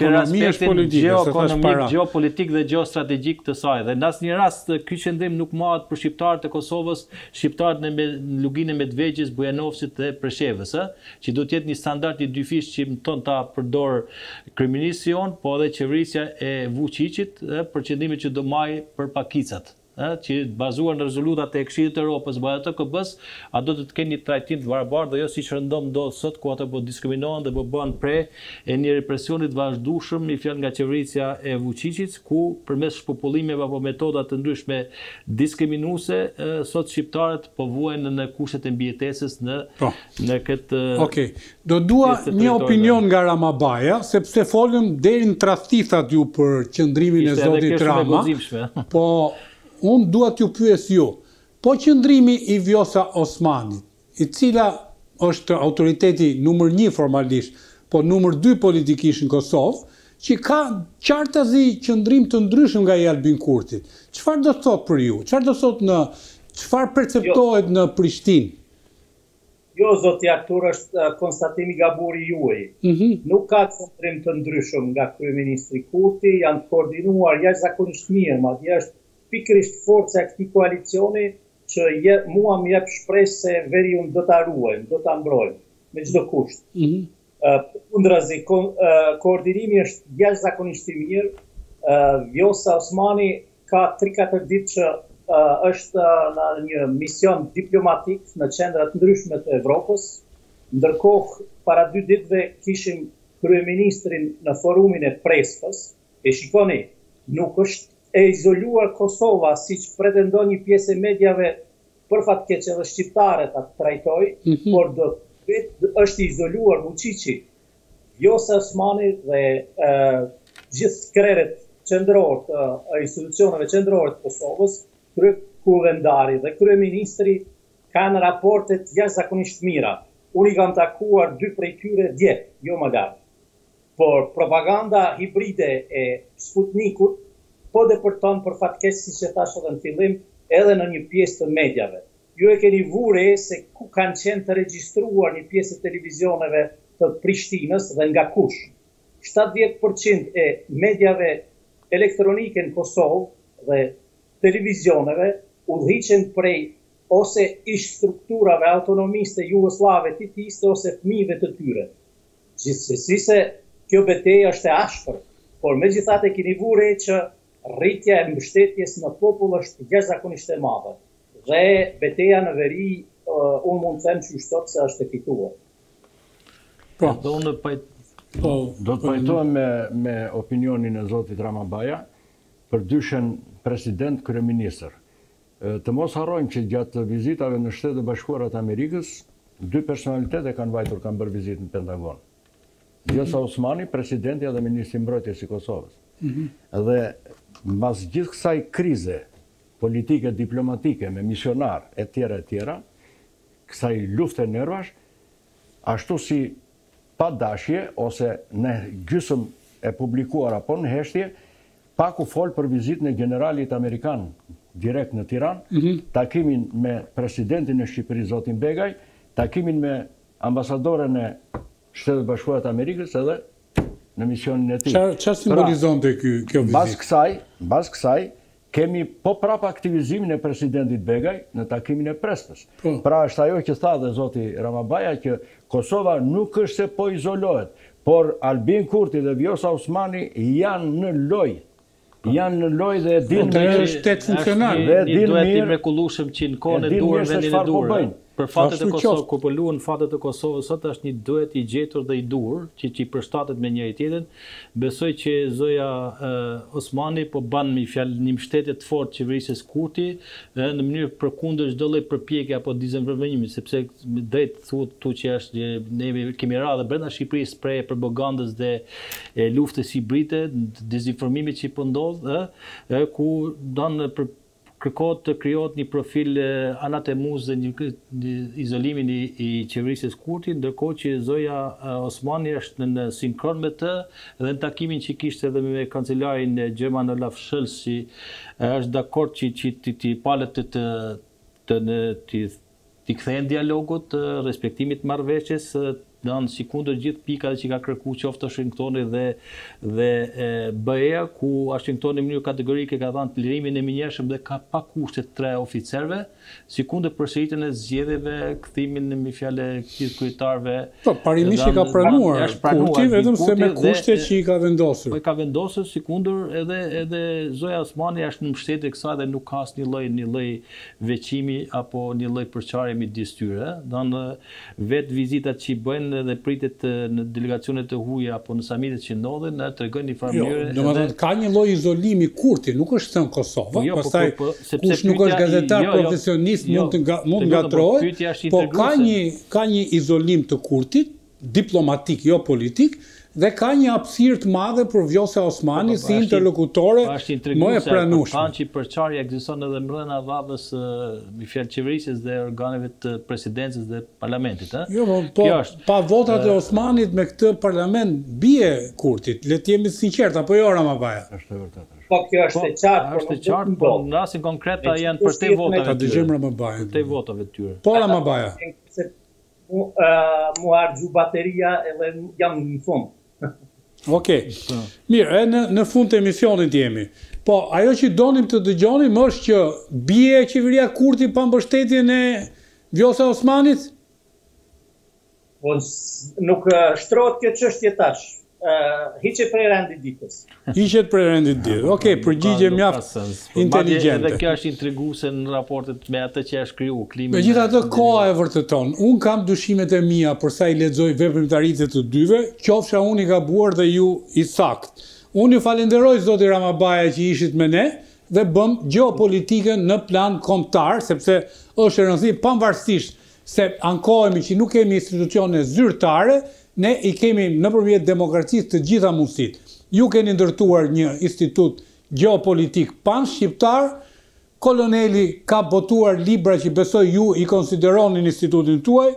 për aspektin gjeoekonomik, gjeopolitik dhe gjeostrategjik të saj. Dhe n'asnjë rast ky qëndrim nuk mahet për shqiptarët e Kosovës, shqiptarët në Luginën e Medvegjës, Bujanovcit dhe Preshevës, ë? Që do të jetë një standard i dyfishtë që mëton ta përdorë kryeministri ynë, po edhe qeverisja e Vuçiqit, ë? Për qëndrimet që do majë për pakicat. ë, që bazuar në rezolutat e Këshillit të Europës apo të OKB-së, a do të kenë një trajtim të barabartë dhe jo siç rëndom ndodh sot ku ata po diskriminohen dhe po bëhen pre e një represioni të vazhdueshëm i fjalë nga qeverisja e Vuçiçit, ku përmes shpopullimeve apo metoda të ndryshme diskriminuese, ë, sot shqiptarët po vuajnë në kushtet e mbijetesës në në këtë. Okej. Do dua një opinion nga Ramabaja, sepse folën deri në tradhti, thatë ju për qëndrimin e zotit Rama. Po unë dua t'ju pyes ju. Po qëndrimi i Vjosa Osmanit, i cila është autoriteti numër 1 formalisht, po numër 2 politikisht në Kosovë, që ka qartazi qëndrim të ndryshëm nga i Albin Kurtit. Çfarë do të thotë për ju? Çfarë do të thotë në çfarë perceptohet në Prishtinë? Jo zoti Artur është konstatim i gabur i juaj. Nuk ka qëndrim të ndryshëm nga kryeministri Kurti, janë të koordinuar jashtëzakonisht mirë, madje është pikërisht forca e këtij koalicioni që mua më jep shpresë se veriun do ta ruajmë, do ta mbrojmë, me çdo kusht. Përkundrazi, koordinimi është jashtëzakonisht i mirë. Vjosa Osmani ka tri-katër ditë që është në një mision diplomatik në qendra të ndryshme të Evropës. Ndërkohë, para dy ditëve kishim kryeministrin në forumin e Prespës. E shikoni, nuk është e izoluar Kosova, siç pretendon një pjesë e mediave Për fat keq edhe shqiptare ta trajtojë, por do vetë është i izoluar Vuçiçi, Vjosa Osmani dhe gjithë krerët qendror të institucioneve qendrore të Kosovës, kryekuvendari dhe kryeministri kanë raporte jashtëzakonisht të mira. Unë i kam takuar dy prej tyre dje, jo më larg. Por propaganda hibride e Sputnik-ut po depërton për fat keq siç e thashë edhe në fillim edhe në një pjesë të mediave. Ju e keni vu re se ku kanë qenë të regjistruar një pjesë e televizioneve të Prishtinës dhe nga kush. Shtatëdhjetë për qind e mediave elektronike në Kosovë dhe televizioneve udhëhiqen prej ose ish-strukturave autonomiste jugosllave titiste ose fëmijëve të tyre. Gjithsesi se kjo betejë është e ashpër, por megjithatë e keni vu re që rritja e mbështetjes në popull është jashtëzakonisht e madhe dhe beteja në veri unë mund të them qysh sot se është e fituar. Po. Edhe unë do të paj Po, do të pajtohem me me opinionin e zotit Ramabaja për dyshen president kryeministër. Të mos harrojmë që gjatë vizitave në Shtetet e Bashkuara të Amerikës, dy personalitete kanë vajtur kanë bërë vizitë në Pentagon. Vjosa Osmani, presidentja dhe ministri i Mbrojtjes i Kosovës. Dhe mas gjithë kësaj krize politike, diplomatike, me misionarë e tjera e tjera, kësaj lufte nervash, ashtu si pa dashje ose në gjysëm e publikuar apo në heshtje, pak u fol për vizitën e gjeneralit amerikan direkt në Tiranë, takimin me presidentin e Shqipërisë zotin Begaj, takimin me ambasadoren e Shtetet e Bashkuara të Amerikës edhe në misionin e tij. Çfarë simbolizonte ky kjo vizitë? Mbas kësaj, mbas kësaj Kemi po prapë aktivizimin e presidentit Begaj në takimin e Prespës. Pra është ajo që tha dhe zoti Ramabaja që Kosova nuk është se po izolohet, por Albin Kurti dhe Vjosa Osmani janë në lojë, janë në lojë dhe e dinë mirë, dhe e dinë mirë, e dinë mirë se çfarë po bëjnë. Për fatet e Kosovës, kur po luhen fatet e Kosovës sot është një duet i gjetur dhe i duhur, që që i përshtatet me njëri tjetrin, besoj që zonja Osmani po bën me një fjalë një mbështetje të fortë qeverisjes Kurti në mënyrë përkundër çdo lloj përpjekje apo dezinformimi, sepse drejt thuhet këtu që është ne kemi ra dhe brenda Shqipërisë pre e propagandës dhe e luftës hibride, dezinformimit që po ndodh ë ku don për Kërkohet të krijohet një profil anatemues dhe një izolim i qeverisjes Kurti, ndërkohë që zonja Osmani është në sinkron me të dhe në takimin që kishte edhe me kancelarin gjerman Olaf Scholz që është dakord që që t'i palët të të të të t'i kthehen dialogut, respektimit të marrëveshjes, domethënë sikundër gjithë pikave që ka kërkuar qoftë Uashingtoni dhe dhe BE-ja, ku Uashingtoni në mënyrë kategorike ka dhënë lirimin e menjëhershëm dhe ka pa kushte tre oficerëve, sikundër përsëritjen e zgjedhjeve, kthimin me një fjalë e gjithë kryetarëve. Po, parimisht e ka pranuar, është pranuar Kurti vetëm se me kushtet që i ka vendosur. Po i ka vendosur sikundër edhe edhe zonja Osmani është në mbështetje kësaj dhe nuk ka asnjë lloj një lloj veçimi apo një lloj përçarje midis tyre, domethënë vetë vizitat që i bëjnë dhe pritet në delegacionet e huaja apo në samitet që ndodhin na tregojnë në një farë mënyre edhe Jo, domethënë ka një lloj izolimi Kurti, nuk është thënë Kosova, pastaj kush nuk është gazetar profesionist mund të mund të ngatrohet, po ka një ka një izolim të Kurtit diplomatik, jo politik, dhe ka një hapësirë të madhe për Vjosa Osmani si interlokutore më e pranueshme. Ka që përçarja ekziston edhe mbrenda radhës së mi fjalë qeverisjes dhe organeve të presidencës dhe parlamentit, ë? Jo, po, pa votat e Osmanit me këtë parlament bie Kurti, le të jemi të sinqertë, apo jo Ramabaja? Është e vërtetë. Po kjo është e qartë, po është e qartë, po në rastin konkret janë përtej votave të tyre. Ta dëgjojmë Ramabaja. Përtej votave të tyre. Po Ramabaja. M'u harxhu bateria edhe jam në fund. Oke, mirë, në fund të emisionit jemi. Po, ajo që donim të dëgjonim është që bie qeveria Kurti pa mbështetjen e Vjosa Osmanit? Po, nuk shtrohet kjo qështje tash. Hiqet prej rendit ditës. Hiqet prej rendit ditës. Okej, okay, përgjigje mjaft inteligjente. Edhe kjo është intriguese në raportet me atë që është krijuar klima. Megjithatë koha e vërteton. Unë kam dyshimet e mia për sa i lexoj veprimtaritë të dyve, qofsha unë i gabuar dhe ju i saktë. Unë ju falenderoj zoti Ramabaja që ishit me ne dhe bëmë gjeopolitikën në plan kombëtar, sepse është e rëndësishme pavarësisht se ankohemi që nuk kemi institucione zyrtare, ne i kemi nëpërmjet demokracisë të gjitha mundësitë. Ju keni ndërtuar një institut gjeopolitik pan-shqiptar, koloneli ka botuar libra që besoj ju i konsideroni në institutin tuaj,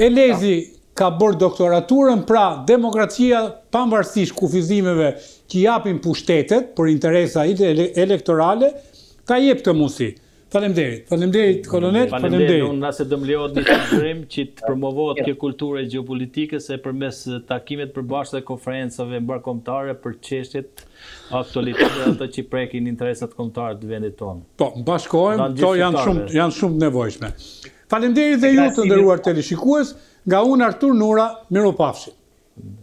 Elezi ka bërë doktoraturën, pra demokracia pavarësisht kufizimeve që japin pushtetet për interesa elektorale, ta jep këtë mundësi. Faleminderit. Faleminderit kolonel, faleminderit. Unë nëse do më lejohet një sugjerim që të promovohet kjo kulturë e gjeopolitikës përmes takimeve të përbashkëta dhe konferencave mbarëkombëtare për çështjet aktualitete dhe ato që prekin interesat kombëtare të vendit tonë. Po, bashkohem, ato janë shumë janë shumë të nevojshme. Faleminderit dhe ju të nderuar teleshikues, nga unë Artur Nura, mirupafshim.